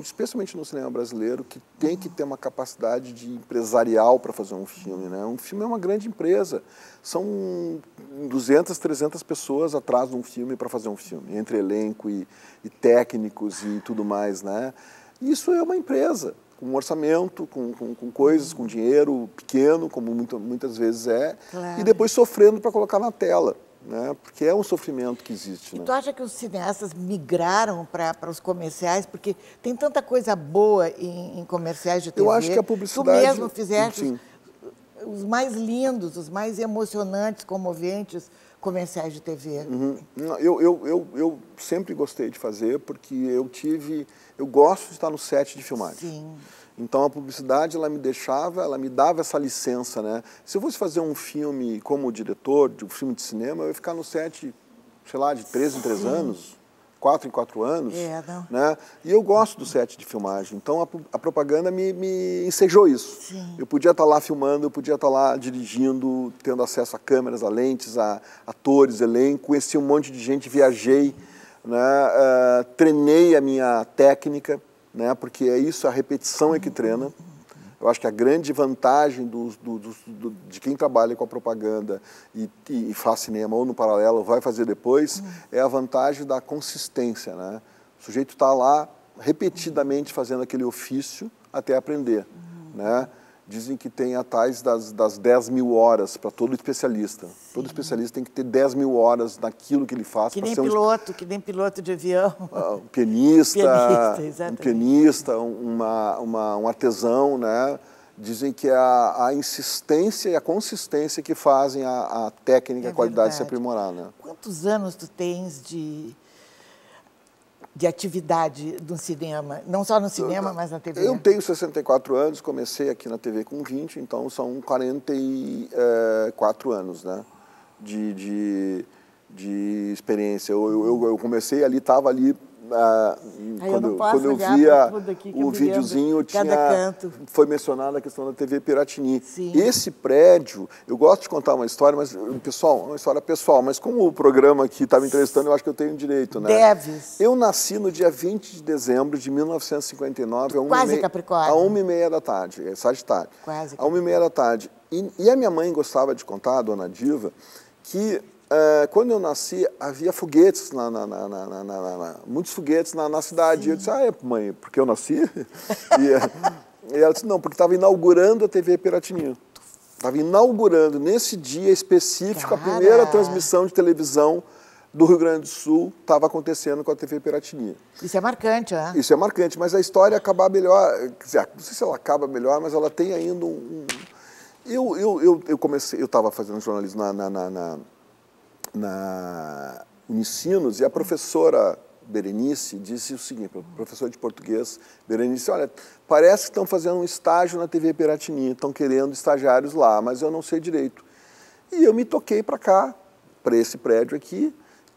especialmente no cinema brasileiro, que tem que ter uma capacidade de empresarial para fazer um filme. Né? Um filme é uma grande empresa. São 200, 300 pessoas atrás de um filme para fazer um filme, entre elenco e, e técnicos e tudo mais. Né? Isso é uma empresa com um orçamento, com, com, com, coisas, com dinheiro pequeno, como muito, muitas vezes é, claro. e depois sofrendo para colocar na tela. Né? Porque é um sofrimento que existe. E né? tu acha que os cineastas migraram para os comerciais? Porque tem tanta coisa boa em, em, comerciais de TV. Eu acho que a publicidade... Tu mesmo fizeste os, os, mais lindos, os mais emocionantes, comoventes comerciais de TV. Uhum. Eu, eu, eu, eu sempre gostei de fazer, porque eu tive eu gosto de estar no set de filmagem. Sim. Então a publicidade ela me deixava, ela me dava essa licença, né? Se eu fosse fazer um filme como diretor de um filme de cinema, eu ia ficar no set, sei lá, de três em três anos, quatro em quatro anos, é, né? E eu gosto do set de filmagem. Então a, a propaganda me, me ensejou isso. Sim. Eu podia estar lá filmando, eu podia estar lá dirigindo, tendo acesso a câmeras, a lentes, a atores, elenco, conheci um monte de gente, viajei, né? Uh, treinei a minha técnica né? porque é isso, a repetição é que treina. Eu acho que a grande vantagem do, do, do, de quem trabalha com a propaganda e, e, faz cinema ou no paralelo, vai fazer depois, é a vantagem da consistência. Né? O sujeito está lá repetidamente fazendo aquele ofício até aprender. Né? Dizem que tem a tais das, das 10 mil horas para todo especialista. Sim. Todo especialista tem que ter 10 mil horas naquilo que ele faz. Que nem um... piloto, que nem piloto de avião. Uh, um pianista, pianista um pianista, uma, uma, um artesão, né? Dizem que é a, a, insistência e a consistência que fazem a, a técnica, é a qualidade verdade. se aprimorar, né? Quantos anos tu tens de de atividade do cinema, não só no cinema, eu, mas na TV? Eu tenho 64 anos, comecei aqui na TV com 20, então são 44 anos né, de, de, de experiência. Eu, eu, eu comecei ali, estava ali ah, quando, eu quando eu via o videozinho, tinha, foi mencionada a questão da TV Piratini. Sim. Esse prédio, eu gosto de contar uma história, mas, pessoal, uma história pessoal, mas como o programa aqui está me entrevistando, eu acho que eu tenho direito, né? Deves. Eu nasci no dia 20 de dezembro de 1959, a Quase meia, Capricórnio. A uma e meia da tarde, é Sagitário. Quase. A uma e meia da tarde. E, e a minha mãe gostava de contar, a dona Diva, que Uh, quando eu nasci, havia foguetes, na, na, na, muitos foguetes na, cidade. Sim. Eu disse, ah, é, mãe, porque eu nasci? e, eh, e, ela disse, não, porque estava inaugurando a TV Piratininho. Estava inaugurando, nesse dia específico, Cara. a primeira transmissão de televisão do Rio Grande do Sul estava acontecendo com a TV Piratininha. Isso é marcante, né? Isso é marcante, mas a história acaba melhor, dizer, não sei se ela acaba melhor, mas ela tem ainda um... um eu, eu, eu, eu comecei, eu estava fazendo jornalismo na, na, na na Unicinos e a professora Berenice disse o seguinte, o professor de português, Berenice, olha, parece que estão fazendo um estágio na TV Piratini, estão querendo estagiários lá, mas eu não sei direito. E eu me toquei para cá, para esse prédio aqui,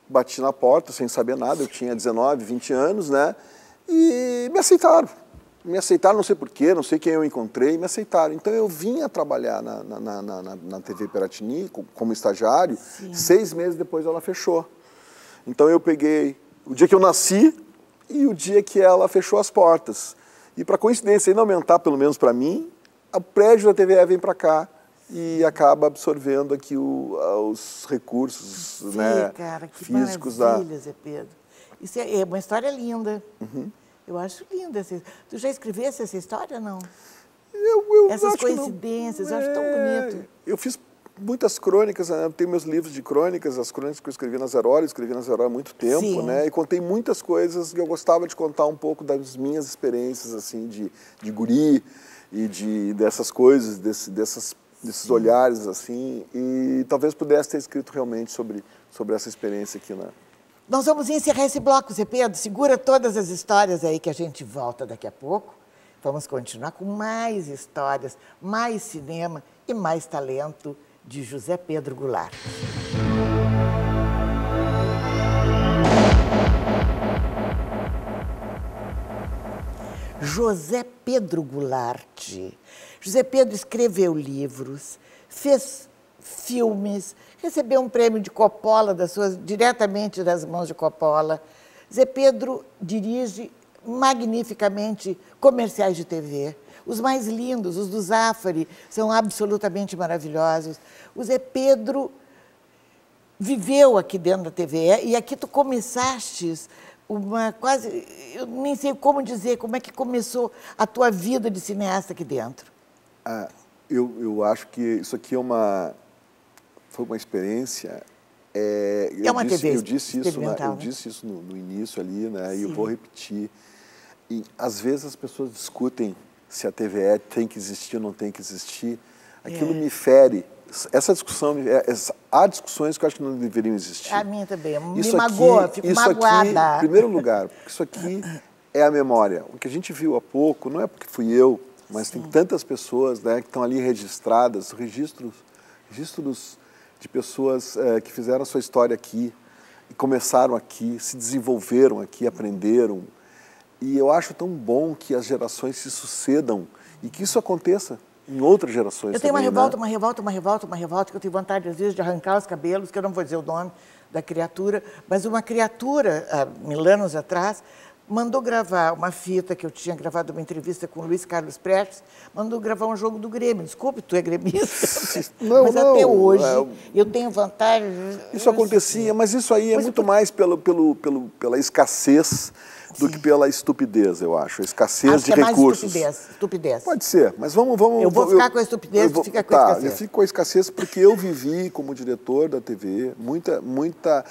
bati na porta sem saber nada, eu tinha 19, 20 anos, né? E me aceitaram me aceitaram, não sei porquê, não sei quem eu encontrei, me aceitaram. Então eu vinha trabalhar na, na, na, na, TV Peratini como estagiário, Sim. seis meses depois ela fechou. Então eu peguei o dia que eu nasci e o dia que ela fechou as portas. E para coincidência, ainda aumentar, pelo menos para mim, o prédio da TVE vem para cá e acaba absorvendo aqui o, os recursos Sim, né, cara, que físicos da. Pedro. Isso é, é uma história linda. Uhum. Eu acho linda. Essa... Tu já escrevesse essa história, não? Eu, eu Essas coincidências, eu acho tão é, bonito. Eu fiz muitas crônicas, né? eu tenho meus livros de crônicas, as crônicas que eu escrevi na Zero Hora, escrevi na Zero Hora há muito tempo, Sim. né? E contei muitas coisas que eu gostava de contar um pouco das minhas experiências, assim, de, de guri e de, dessas coisas, desse, dessas, desses olhares, assim, e talvez pudesse ter escrito realmente sobre, sobre essa experiência aqui, né? Nós vamos encerrar esse bloco, Zé Pedro. Segura todas as histórias aí que a gente volta daqui a pouco. Vamos continuar com mais histórias, mais cinema e mais talento de José Pedro Goulart. José Pedro Goulart. José Pedro escreveu livros, fez filmes, recebeu um prêmio de Coppola, das suas, diretamente das mãos de Coppola. Zé Pedro dirige magnificamente comerciais de TV. Os mais lindos, os do Zafari, são absolutamente maravilhosos. O Zé Pedro viveu aqui dentro da TV e aqui tu começaste uma quase, eu nem sei como dizer, como é que começou a tua vida de cineasta aqui dentro. Ah, eu, eu acho que isso aqui é uma foi uma experiência. É, é uma disse, TV eu disse isso, né? eu disse isso no, no início ali, né? Sim. E eu vou repetir. E às vezes as pessoas discutem se a TVE tem que existir ou não tem que existir. Aquilo é. me fere. Essa discussão, é, há discussões que eu acho que não deveriam existir. A minha também, me isso magoa, aqui, fico isso magoada. Aqui, em primeiro lugar, porque isso aqui é a memória. O que a gente viu há pouco, não é porque fui eu mas Sim. tem tantas pessoas né, que estão ali registradas, registros, registros de pessoas é, que fizeram a sua história aqui, e começaram aqui, se desenvolveram aqui, aprenderam. E eu acho tão bom que as gerações se sucedam e que isso aconteça em outras gerações. Eu tenho também, uma revolta, né? uma revolta, uma revolta, uma revolta, que eu tenho vontade, às vezes, de arrancar os cabelos, que eu não vou dizer o nome da criatura, mas uma criatura, há mil anos atrás, mandou gravar uma fita que eu tinha gravado uma entrevista com o Luiz Carlos Prestes, mandou gravar um jogo do Grêmio. Desculpe, tu é gremista. Não, mas não, até hoje é... eu tenho vantagem. Isso acontecia, mas isso aí é mas muito mais pelo, pelo, pelo, pela escassez do que pela estupidez, eu acho. A escassez acho de é recursos. Estupidez, estupidez. Pode ser, mas vamos. vamos eu vou ficar eu, com a estupidez, tu fica com tá, a escassez. Eu fico com a escassez porque eu vivi como diretor da TV, muita, muita.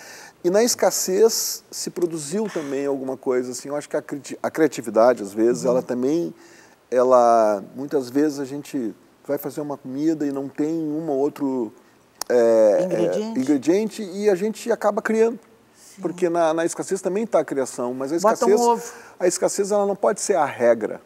E na escassez se produziu também alguma coisa assim. Eu acho que a, a criatividade, às vezes, uhum. ela também, ela, muitas vezes a gente vai fazer uma comida e não tem um ou outro é, ingrediente. É, ingrediente e a gente acaba criando. Sim. Porque na, na, escassez também está a criação, mas a escassez, um a escassez ela não pode ser a regra.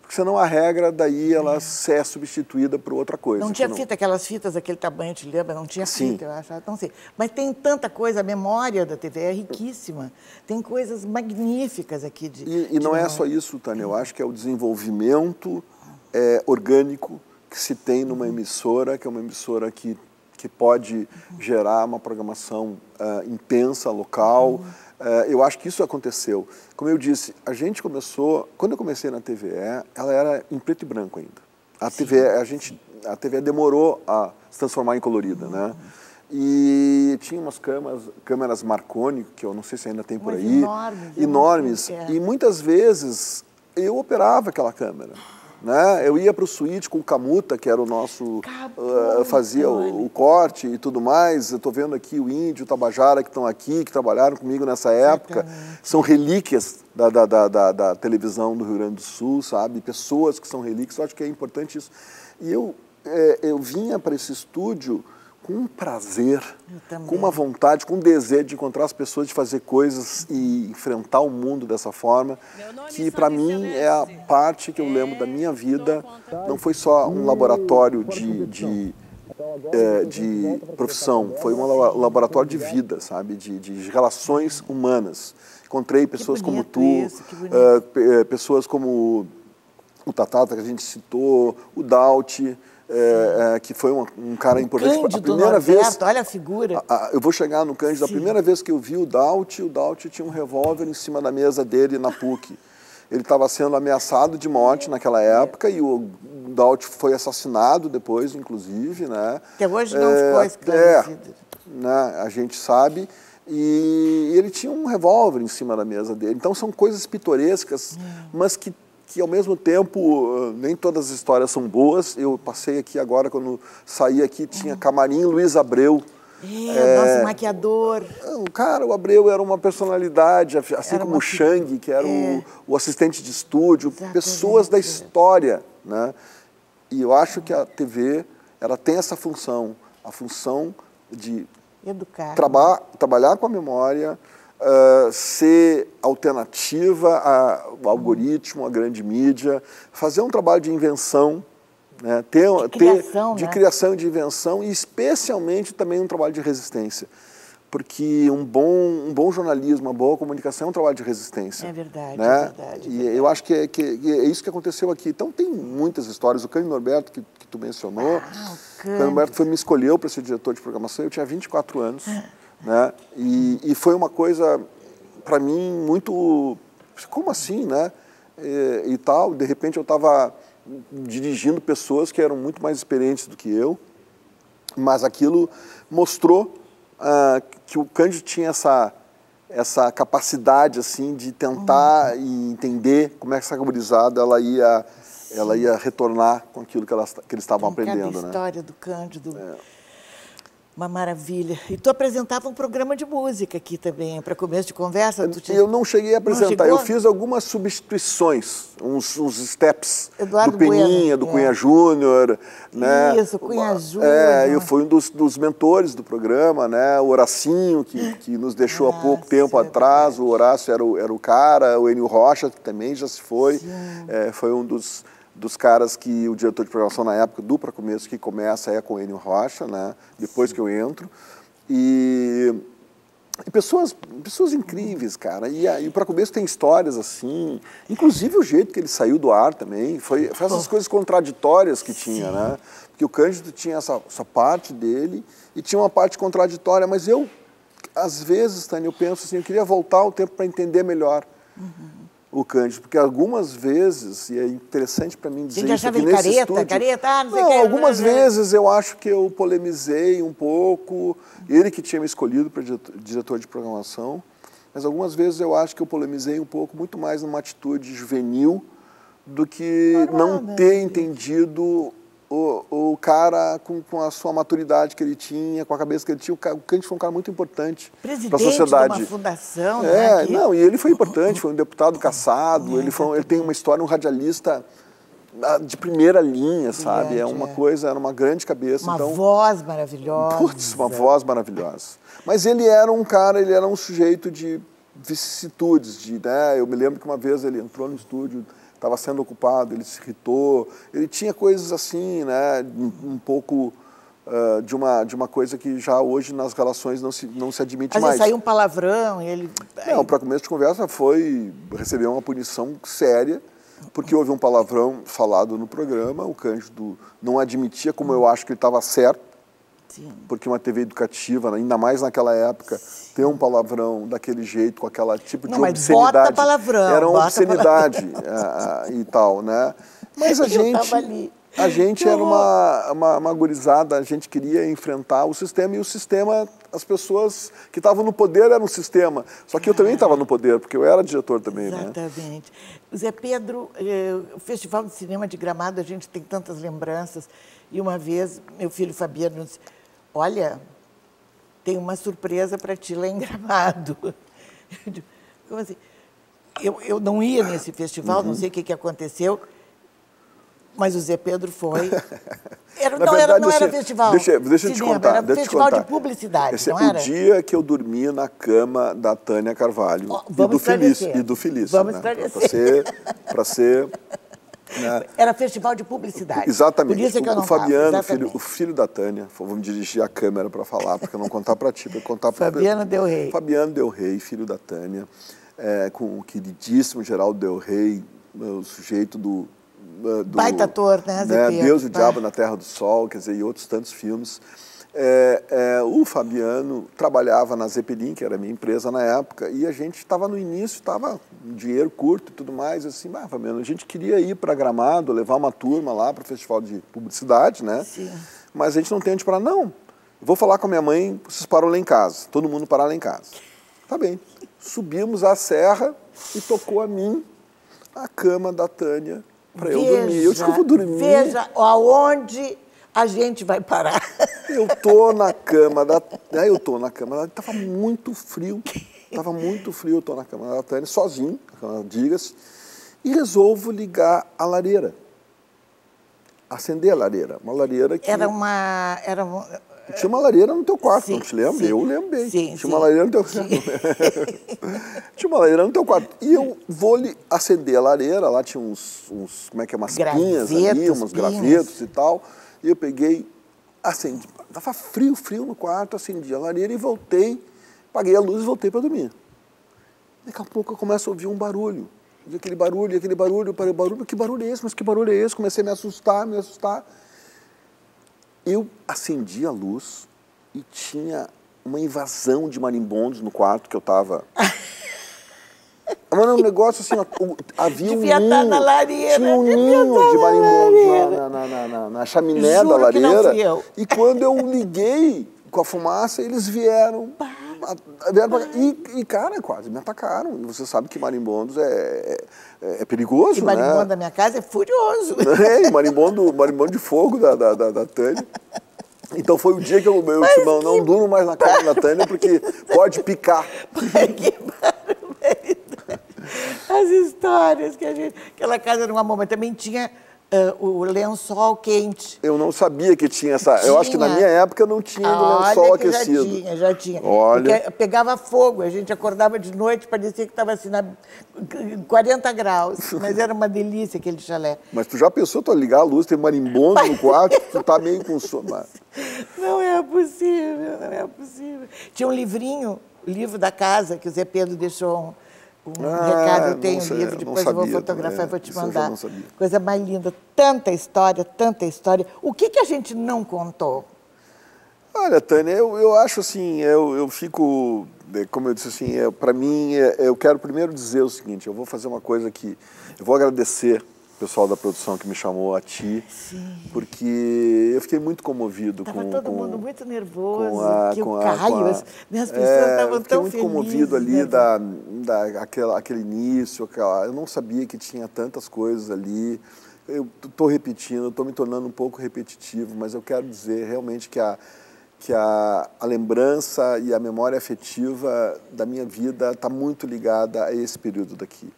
Porque senão a regra, daí ela é, é substituída por outra coisa. Não tinha fita, aquelas fitas daquele tamanho, te lembra? Não tinha Sim. fita, eu acho. Então, assim, mas tem tanta coisa, a memória da TV é riquíssima. Tem coisas magníficas aqui de. E, e de não é só isso, Tânia. Eu acho que é o desenvolvimento é, orgânico que se tem numa emissora, que é uma emissora que, que pode gerar uma programação uh, intensa, local. Uhum Uh, eu acho que isso aconteceu. Como eu disse, a gente começou, quando eu comecei na TVE, ela era em preto e branco ainda. A TVE, a gente, a TVE demorou a se transformar em colorida, né? uhum. né? E tinha umas câmeras, câmeras Marconi, que eu não sei se ainda tem por Mas aí, enormes. enormes. E muitas vezes eu operava aquela câmera. Né? Eu ia para o suíte com o Camuta, que era o nosso. Uh, fazia o, o, corte e tudo mais. Eu estou vendo aqui o Índio, o Tabajara, que estão aqui, que trabalharam comigo nessa época. São relíquias da, da, da, da, da televisão do Rio Grande do Sul, sabe? Pessoas que são relíquias. Eu acho que é importante isso. E eu, é, eu vinha para esse estúdio com um prazer, com uma vontade, com um desejo de encontrar as pessoas, de fazer coisas e enfrentar o mundo dessa forma, que para mim é a parte que eu lembro da minha vida. Não foi só um laboratório de, de, é, de profissão, foi um laboratório de vida, sabe, de, de relações humanas. Encontrei pessoas como tu, isso, uh, pessoas como o Tatata que a gente citou, o Daut, é, é, que foi um, um cara importante. Cândido a primeira Norberto, vez, olha a figura. A, a, eu vou chegar no Cândido. Sim. A primeira vez que eu vi o Daut, o Daut tinha um revólver em cima da mesa dele na PUC. Ele estava sendo ameaçado de morte naquela época e o Daut foi assassinado depois, inclusive, né? Até hoje não é, ficou esclarecido. É, né? A gente sabe. E ele tinha um revólver em cima da mesa dele. Então são coisas pitorescas, hum. mas que que ao mesmo tempo nem todas as histórias são boas. Eu passei aqui agora, quando saí aqui, tinha Camarim Luiz Abreu. É, é, nosso maquiador. O cara, o Abreu era uma personalidade, assim era como o Shang, que era é. o, o, assistente de estúdio, pessoas da história. Né? E eu acho que a TV ela tem essa função, a função de Educar. Traba trabalhar com a memória, uh, ser alternativa ao algoritmo, à grande mídia, fazer um trabalho de invenção, né, ter, de criação, ter, de né? criação de invenção e especialmente também um trabalho de resistência. Porque um bom, um bom jornalismo, uma boa comunicação é um trabalho de resistência. É verdade, né? é verdade. É e eu acho que é, que é, isso que aconteceu aqui. Então tem muitas histórias. O Cândido Norberto, que, que tu mencionou, ah, o Cândido Norberto foi, me escolheu para ser diretor de programação, eu tinha 24 anos. Ah. Né? E, e foi uma coisa, para mim, muito. Como assim, né? E, e tal. De repente eu estava dirigindo pessoas que eram muito mais experientes do que eu, mas aquilo mostrou uh, que o Cândido tinha essa essa capacidade assim de tentar uhum. e entender como é que essa gurizada ela ia ela ia retornar com aquilo que, elas, que eles estavam aprendendo, cada né? história do Cândido. É. Uma maravilha. E tu apresentava um programa de música aqui também, para começo de conversa? Eu não cheguei a apresentar, eu fiz algumas substituições, uns, uns steps Eduardo do Peninha, bueno, do é. Cunha Júnior. Né? Isso, Cunha Júnior. É, eu fui um dos, dos, mentores do programa, né? o Horacinho, que, que nos deixou há pouco tempo é atrás, o Horácio era o, era o cara, o Enio Rocha, que também já se foi, é, foi um dos dos caras que o diretor de programação na época do Para Começo que começa é com o Enio Rocha, né? Depois Sim. que eu entro. E, e, pessoas, pessoas incríveis, cara. E, e o Para Começo tem histórias assim, inclusive o jeito que ele saiu do ar também, foi, foi essas coisas contraditórias que tinha, Sim. né? Porque o Cândido tinha essa, essa parte dele e tinha uma parte contraditória, mas eu, às vezes, Tânia, eu penso assim, eu queria voltar o tempo para entender melhor. Uhum o Cândido, porque algumas vezes, e é interessante para mim dizer Você isso aqui nesse careta, estúdio, careta, ah, não, não que, algumas né? vezes eu acho que eu polemizei um pouco, ele que tinha me escolhido para diretor de programação, mas algumas vezes eu acho que eu polemizei um pouco, muito mais numa atitude juvenil do que não ter entendido o, o cara com, com, a sua maturidade que ele tinha, com a cabeça que ele tinha, o, o Kant foi um cara muito importante para a sociedade. De uma fundação, é, né? não, e ele foi importante, foi um deputado caçado, é, ele, foi, ele tem uma história, um radialista ah, de primeira linha, sabe? é uma coisa, era uma grande cabeça. Uma então, voz maravilhosa. Putz, uma voz maravilhosa. Mas ele era um cara, ele era um sujeito de vicissitudes, de, né? Eu me lembro que uma vez ele entrou no estúdio estava sendo ocupado, ele se irritou, ele tinha coisas assim, né, um, um pouco uh, de, uma, de uma coisa que já hoje nas relações não se, não se admite Às mais. Vezes saiu um palavrão e ele... Não, para começo de conversa foi receber uma punição séria, porque houve um palavrão falado no programa, o Cândido não admitia, como eu acho que ele estava certo, Sim. porque uma TV educativa, ainda mais naquela época, Sim. ter um palavrão daquele jeito, com aquela tipo Não, de obscenidade. Bota palavrão, era uma obscenidade a, a, e tal, né? Mas a gente. A gente era uma, uma, uma gurizada, a gente queria enfrentar o sistema e o sistema, as pessoas que estavam no poder eram o sistema. Só que eu também estava no poder, porque eu era diretor também, né? Exatamente. Né? Zé Pedro, eh, o Festival de Cinema de Gramado, a gente tem tantas lembranças. E uma vez, meu filho Fabiano disse, olha, tem uma surpresa para ti lá em Gramado. Como assim? Eu, eu não ia nesse festival, uhum. não sei o que, que aconteceu, mas o Zé Pedro foi. Era, não, verdade, era, não era festival. Deixa, deixa eu te contar. Era deixa festival contar. de publicidade. Esse não é era? o dia que eu dormi na cama da Tânia Carvalho oh, e, do Felício, e do Felício. Vamos né? Para ser. Pra ser né? Era festival de publicidade. Exatamente. Por isso é que eu não o Fabiano, filho, o filho da Tânia, vamos dirigir a câmera para falar, porque eu não contar para ti, para contar para Fabiano Del Rey. Fabiano Del Rey, filho da Tânia, é, com o queridíssimo Geraldo Del Rey, o sujeito do do Baita ator, né, né Deus e o Diabo na Terra do Sol, quer dizer, e outros tantos filmes. É, é, o Fabiano trabalhava na Zeppelin, que era a minha empresa na época, e a gente estava no início, estava dinheiro curto e tudo mais, assim, ah, Fabiano, a gente queria ir para Gramado, levar uma turma lá para o festival de publicidade, né? Sim. Mas a gente não tem onde parar. Não, vou falar com a minha mãe, vocês param lá em casa, todo mundo parar lá em casa. Tá bem. Subimos a serra e tocou a mim a cama da Tânia para eu dormir. Eu disse que eu vou dormir. Veja aonde a gente vai parar. Eu tô na cama da. Né, eu tô na cama da. Tava muito frio. Tava muito frio, eu tô na cama da Tânia, sozinho, diga-se, e resolvo ligar a lareira. Acender a lareira. Uma lareira que. Era uma. Era Tinha uma lareira no teu quarto, sim, não te lembra? Sim, eu lembro bem. Sim, Tinha uma lareira no teu Tinha uma lareira no teu quarto. E eu vou acender a lareira, lá tinha uns, uns como é que é, umas gravetos, pinhas ali, uns gravetos e tal. E eu peguei, acendi, estava frio, frio no quarto, acendi a lareira e voltei, apaguei a luz e voltei para dormir. Daqui a pouco eu começo a ouvir um barulho. E aquele barulho, aquele barulho, parei, barulho, que barulho é esse? Mas que barulho é esse? Comecei a me assustar, me assustar. Eu acendi a luz e tinha uma invasão de marimbondos no quarto que eu estava. Mas um negócio assim, havia Devia um ninho, estar na lareira. Tinha um ninho de marimbondos na, na, na, na, na chaminé Juro da lareira. E quando eu liguei com a fumaça, eles vieram. vieram pra, e, e, cara, quase me atacaram. E você sabe que marimbondos é, é, é perigoso, e né? O marimbondo da minha casa é furioso. É, marimbondo, marimbondo de fogo da, da, da, da Tânia. Então foi o dia que eu, eu disse, não, que... não durmo mais na casa da Tânia porque pode picar. que barbaridade. As histórias que a gente... Aquela casa era uma mamãe. Também tinha uh, o lençol quente. Eu não sabia que tinha essa. Tinha. Eu acho que na minha época não tinha ah, lençol olha aquecido. Já tinha, já tinha. Olha. Porque pegava fogo, a gente acordava de noite, parecia que estava assim, na 40 graus. Mas era uma delícia aquele chalé. Mas tu já pensou, tu ligar a luz, tem marimbondo no quarto, tu tá meio com sono. Não é possível, não é possível. Tinha um livrinho, o livro da casa, que o Zé Pedro deixou um um ah, recado, eu tenho um livro, depois eu vou fotografar e vou te mandar. Coisa mais linda, tanta história, tanta história. O que, que a gente não contou? Olha, Tânia, eu, eu acho assim, eu, eu fico, é, como eu disse assim, é, para mim, é, eu quero primeiro dizer o seguinte, eu vou fazer uma coisa que, eu vou agradecer pessoal da produção que me chamou a ti, Sim. porque eu fiquei muito comovido Tava com... todo com, mundo muito nervoso, com a, que com a, Caio, com a, as, as pessoas é, estavam tão muito felizes. comovido ali né? da, da, aquela, aquele início, aquela, eu não sabia que tinha tantas coisas ali, eu estou repetindo, estou me tornando um pouco repetitivo, mas eu quero dizer realmente que a que a, a, lembrança e a memória afetiva da minha vida está muito ligada a esse período daqui.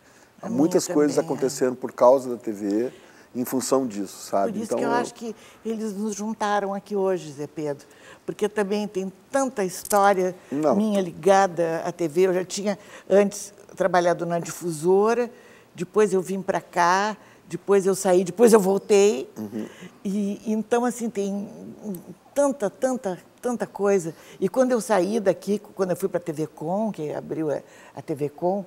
Há muitas coisas também, acontecendo é. por causa da TV, em função disso, sabe? Por isso então, que eu, eu acho que eles nos juntaram aqui hoje, Zé Pedro, porque também tem tanta história Não. minha ligada à TV. Eu já tinha antes trabalhado na difusora, depois eu vim para cá, depois eu saí, depois eu voltei. Uhum. E então assim tem tanta, tanta, tanta coisa. E quando eu saí daqui, quando eu fui para a TV Com, que abriu a TV Com,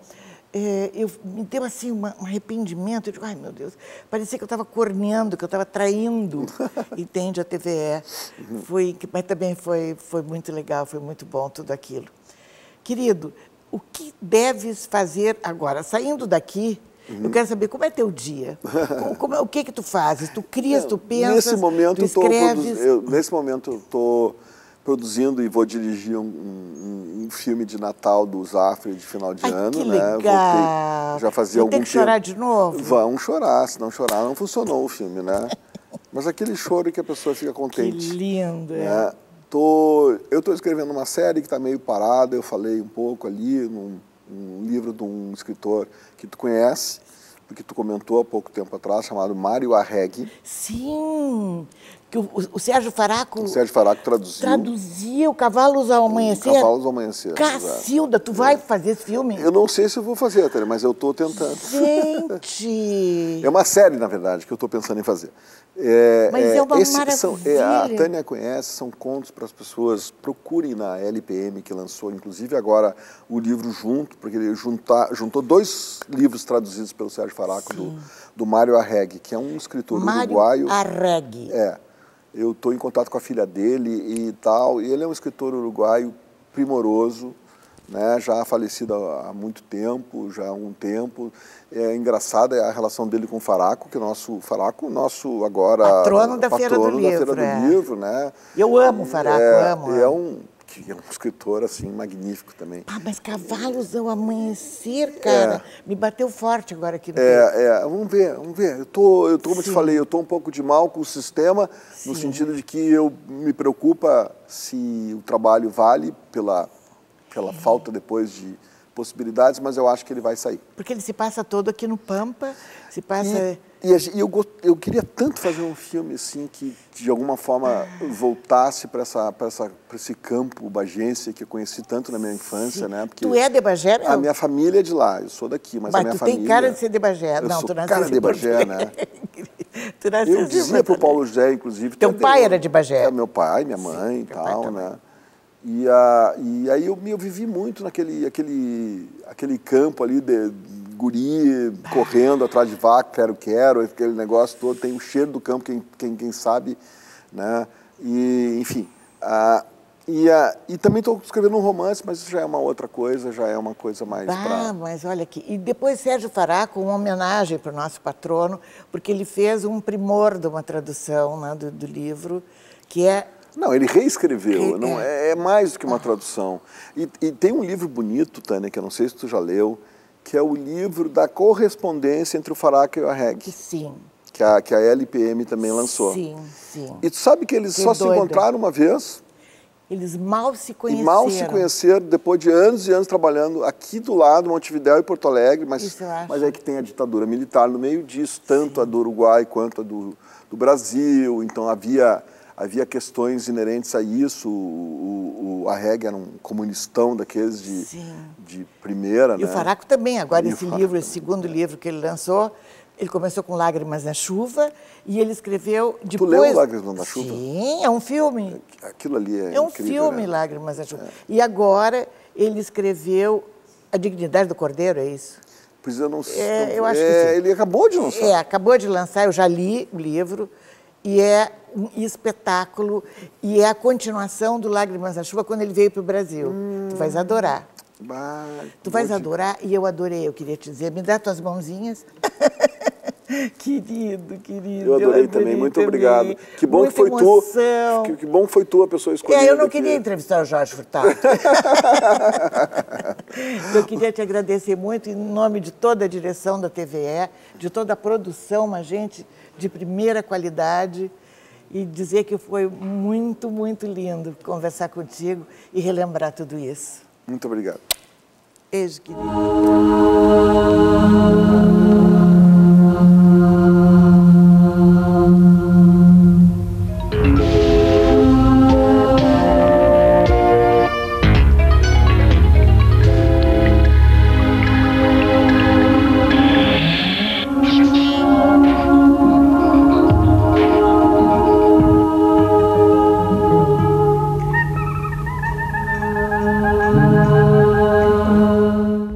é, eu, me deu assim uma, um arrependimento. Eu digo, ai meu Deus, parecia que eu estava corneando, que eu estava traindo, entende, a TVE. Foi, mas também foi, foi muito legal, foi muito bom tudo aquilo. Querido, o que deves fazer agora? Saindo daqui, uhum. eu quero saber como é teu dia. Como, como, o que que tu fazes? Tu crias, tu pensas, nesse momento, tu escreves? Eu, nesse momento, estou produzindo e vou dirigir um, um, um, filme de Natal do Zafre de final de Ai, ano, que né? Legal. já fazia algum tem que chorar de novo? Vão chorar, se não chorar não funcionou o filme, né? Mas aquele choro que a pessoa fica contente. Que lindo, né? é. Tô, eu estou escrevendo uma série que está meio parada, eu falei um pouco ali, num, num livro de um escritor que tu conhece, porque tu comentou há pouco tempo atrás, chamado Mário Arreg. Sim, que o, o, Sérgio Faraco... O Sérgio Faraco traduziu. Traduziu Cavalos ao Amanhecer. Cavalos ao Amanhecer. Cacilda, tu vai fazer esse filme? Eu não sei se eu vou fazer, Tânia, mas eu estou tentando. Gente! é uma série, na verdade, que eu estou pensando em fazer. É, mas é, é uma maravilha. São, é, a Tânia conhece, são contos para as pessoas. Procurem na LPM, que lançou, inclusive, agora o livro junto, porque ele juntar, juntou dois livros traduzidos pelo Sérgio Faraco, do, do Mário Arreg, que é um escritor Mário uruguaio. Arreg. É eu estou em contato com a filha dele e tal. E ele é um escritor uruguaio primoroso, né, já falecido há muito tempo, já há um tempo. É engraçada a relação dele com o Faraco, que é o nosso Faraco, nosso agora patrono da Feira do, Livro, Feira do é. Livro, né? Eu amo o Faraco, é, amo. É um que é um escritor assim magnífico também. Ah, mas Cavalos ao Amanhecer, cara, é. me bateu forte agora aqui no É, é, vamos ver, vamos ver. Eu tô, eu tô, como eu te falei, eu tô um pouco de mal com o sistema, Sim. no sentido de que eu me preocupa se o trabalho vale pela pela falta depois de possibilidades, mas eu acho que ele vai sair. Porque ele se passa todo aqui no Pampa, se passa... E, e eu, eu queria tanto fazer um filme assim que, de alguma forma, voltasse para essa, essa, esse campo bagência que eu conheci tanto na minha infância, Sim. né? Porque tu é de Bagé, A minha família é de lá, eu sou daqui, mas, mas a minha tu família... tem cara de ser de Bagé. Eu não, sou tu cara de Bagé, né? tu eu dizia para o Paulo José, inclusive... Teu pai era de Bagé? É, meu pai, minha mãe Sim, e tal, né? E, a, e aí eu, eu vivi muito naquele aquele, aquele campo ali de guri correndo atrás de vaca, quero, quero, aquele negócio todo, tem o cheiro do campo, quem, quem, quem sabe, né? E, enfim, a, e, a, e também estou escrevendo um romance, mas isso já é uma outra coisa, já é uma coisa mais Ah, pra... mas olha aqui. E depois Sérgio Faraco, uma homenagem para o nosso patrono, porque ele fez um primor de uma tradução né, do, do livro, que é não, ele reescreveu, não é, é mais do que uma tradução. E, e, tem um livro bonito, Tânia, que eu não sei se tu já leu, que é o livro da correspondência entre o Faraca e o Arreg. Sim. Que a, que a LPM também lançou. Sim, sim. E tu sabe que eles que só doido. se encontraram uma vez? Eles mal se conheceram. E mal se conheceram depois de anos e anos trabalhando aqui do lado, Montevidéu e Porto Alegre, mas, mas é que tem a ditadura militar no meio disso, tanto Sim. a do Uruguai quanto a do, do Brasil. Então havia havia questões inerentes a isso. O, o, a Reg era um comunistão daqueles de, de primeira. E né? o Faraco também. Agora, e esse livro, esse segundo livro que ele lançou, ele começou com Lágrimas na Chuva e ele escreveu depois... Tu leu Lágrimas na Chuva? Sim, é um filme. Aquilo ali é É um incrível, filme, né? Lágrimas na Chuva. É. E agora ele escreveu A Dignidade do Cordeiro, é isso? Pois eu não sei. É, eu acho é, que sim. Ele acabou de lançar. É, acabou de lançar, eu já li o livro. E é espetáculo, e é a continuação do Lágrimas na Chuva quando ele veio para o Brasil. Hum. Tu vais adorar. Bah, tu vais adorar, e eu adorei, eu queria te dizer. Me dá tuas mãozinhas. querido, querido. Eu adorei, eu adorei também, muito também. obrigado. Que bom Muita que foi emoção. tu. Que, que, bom que foi tu a pessoa escolhida. É, eu não queria entrevistar o Jorge Furtado. eu queria te agradecer muito em nome de toda a direção da TVE, de toda a produção, uma gente de primeira qualidade e dizer que foi muito, muito lindo conversar contigo e relembrar tudo isso. Muito obrigado. Beijo, querido.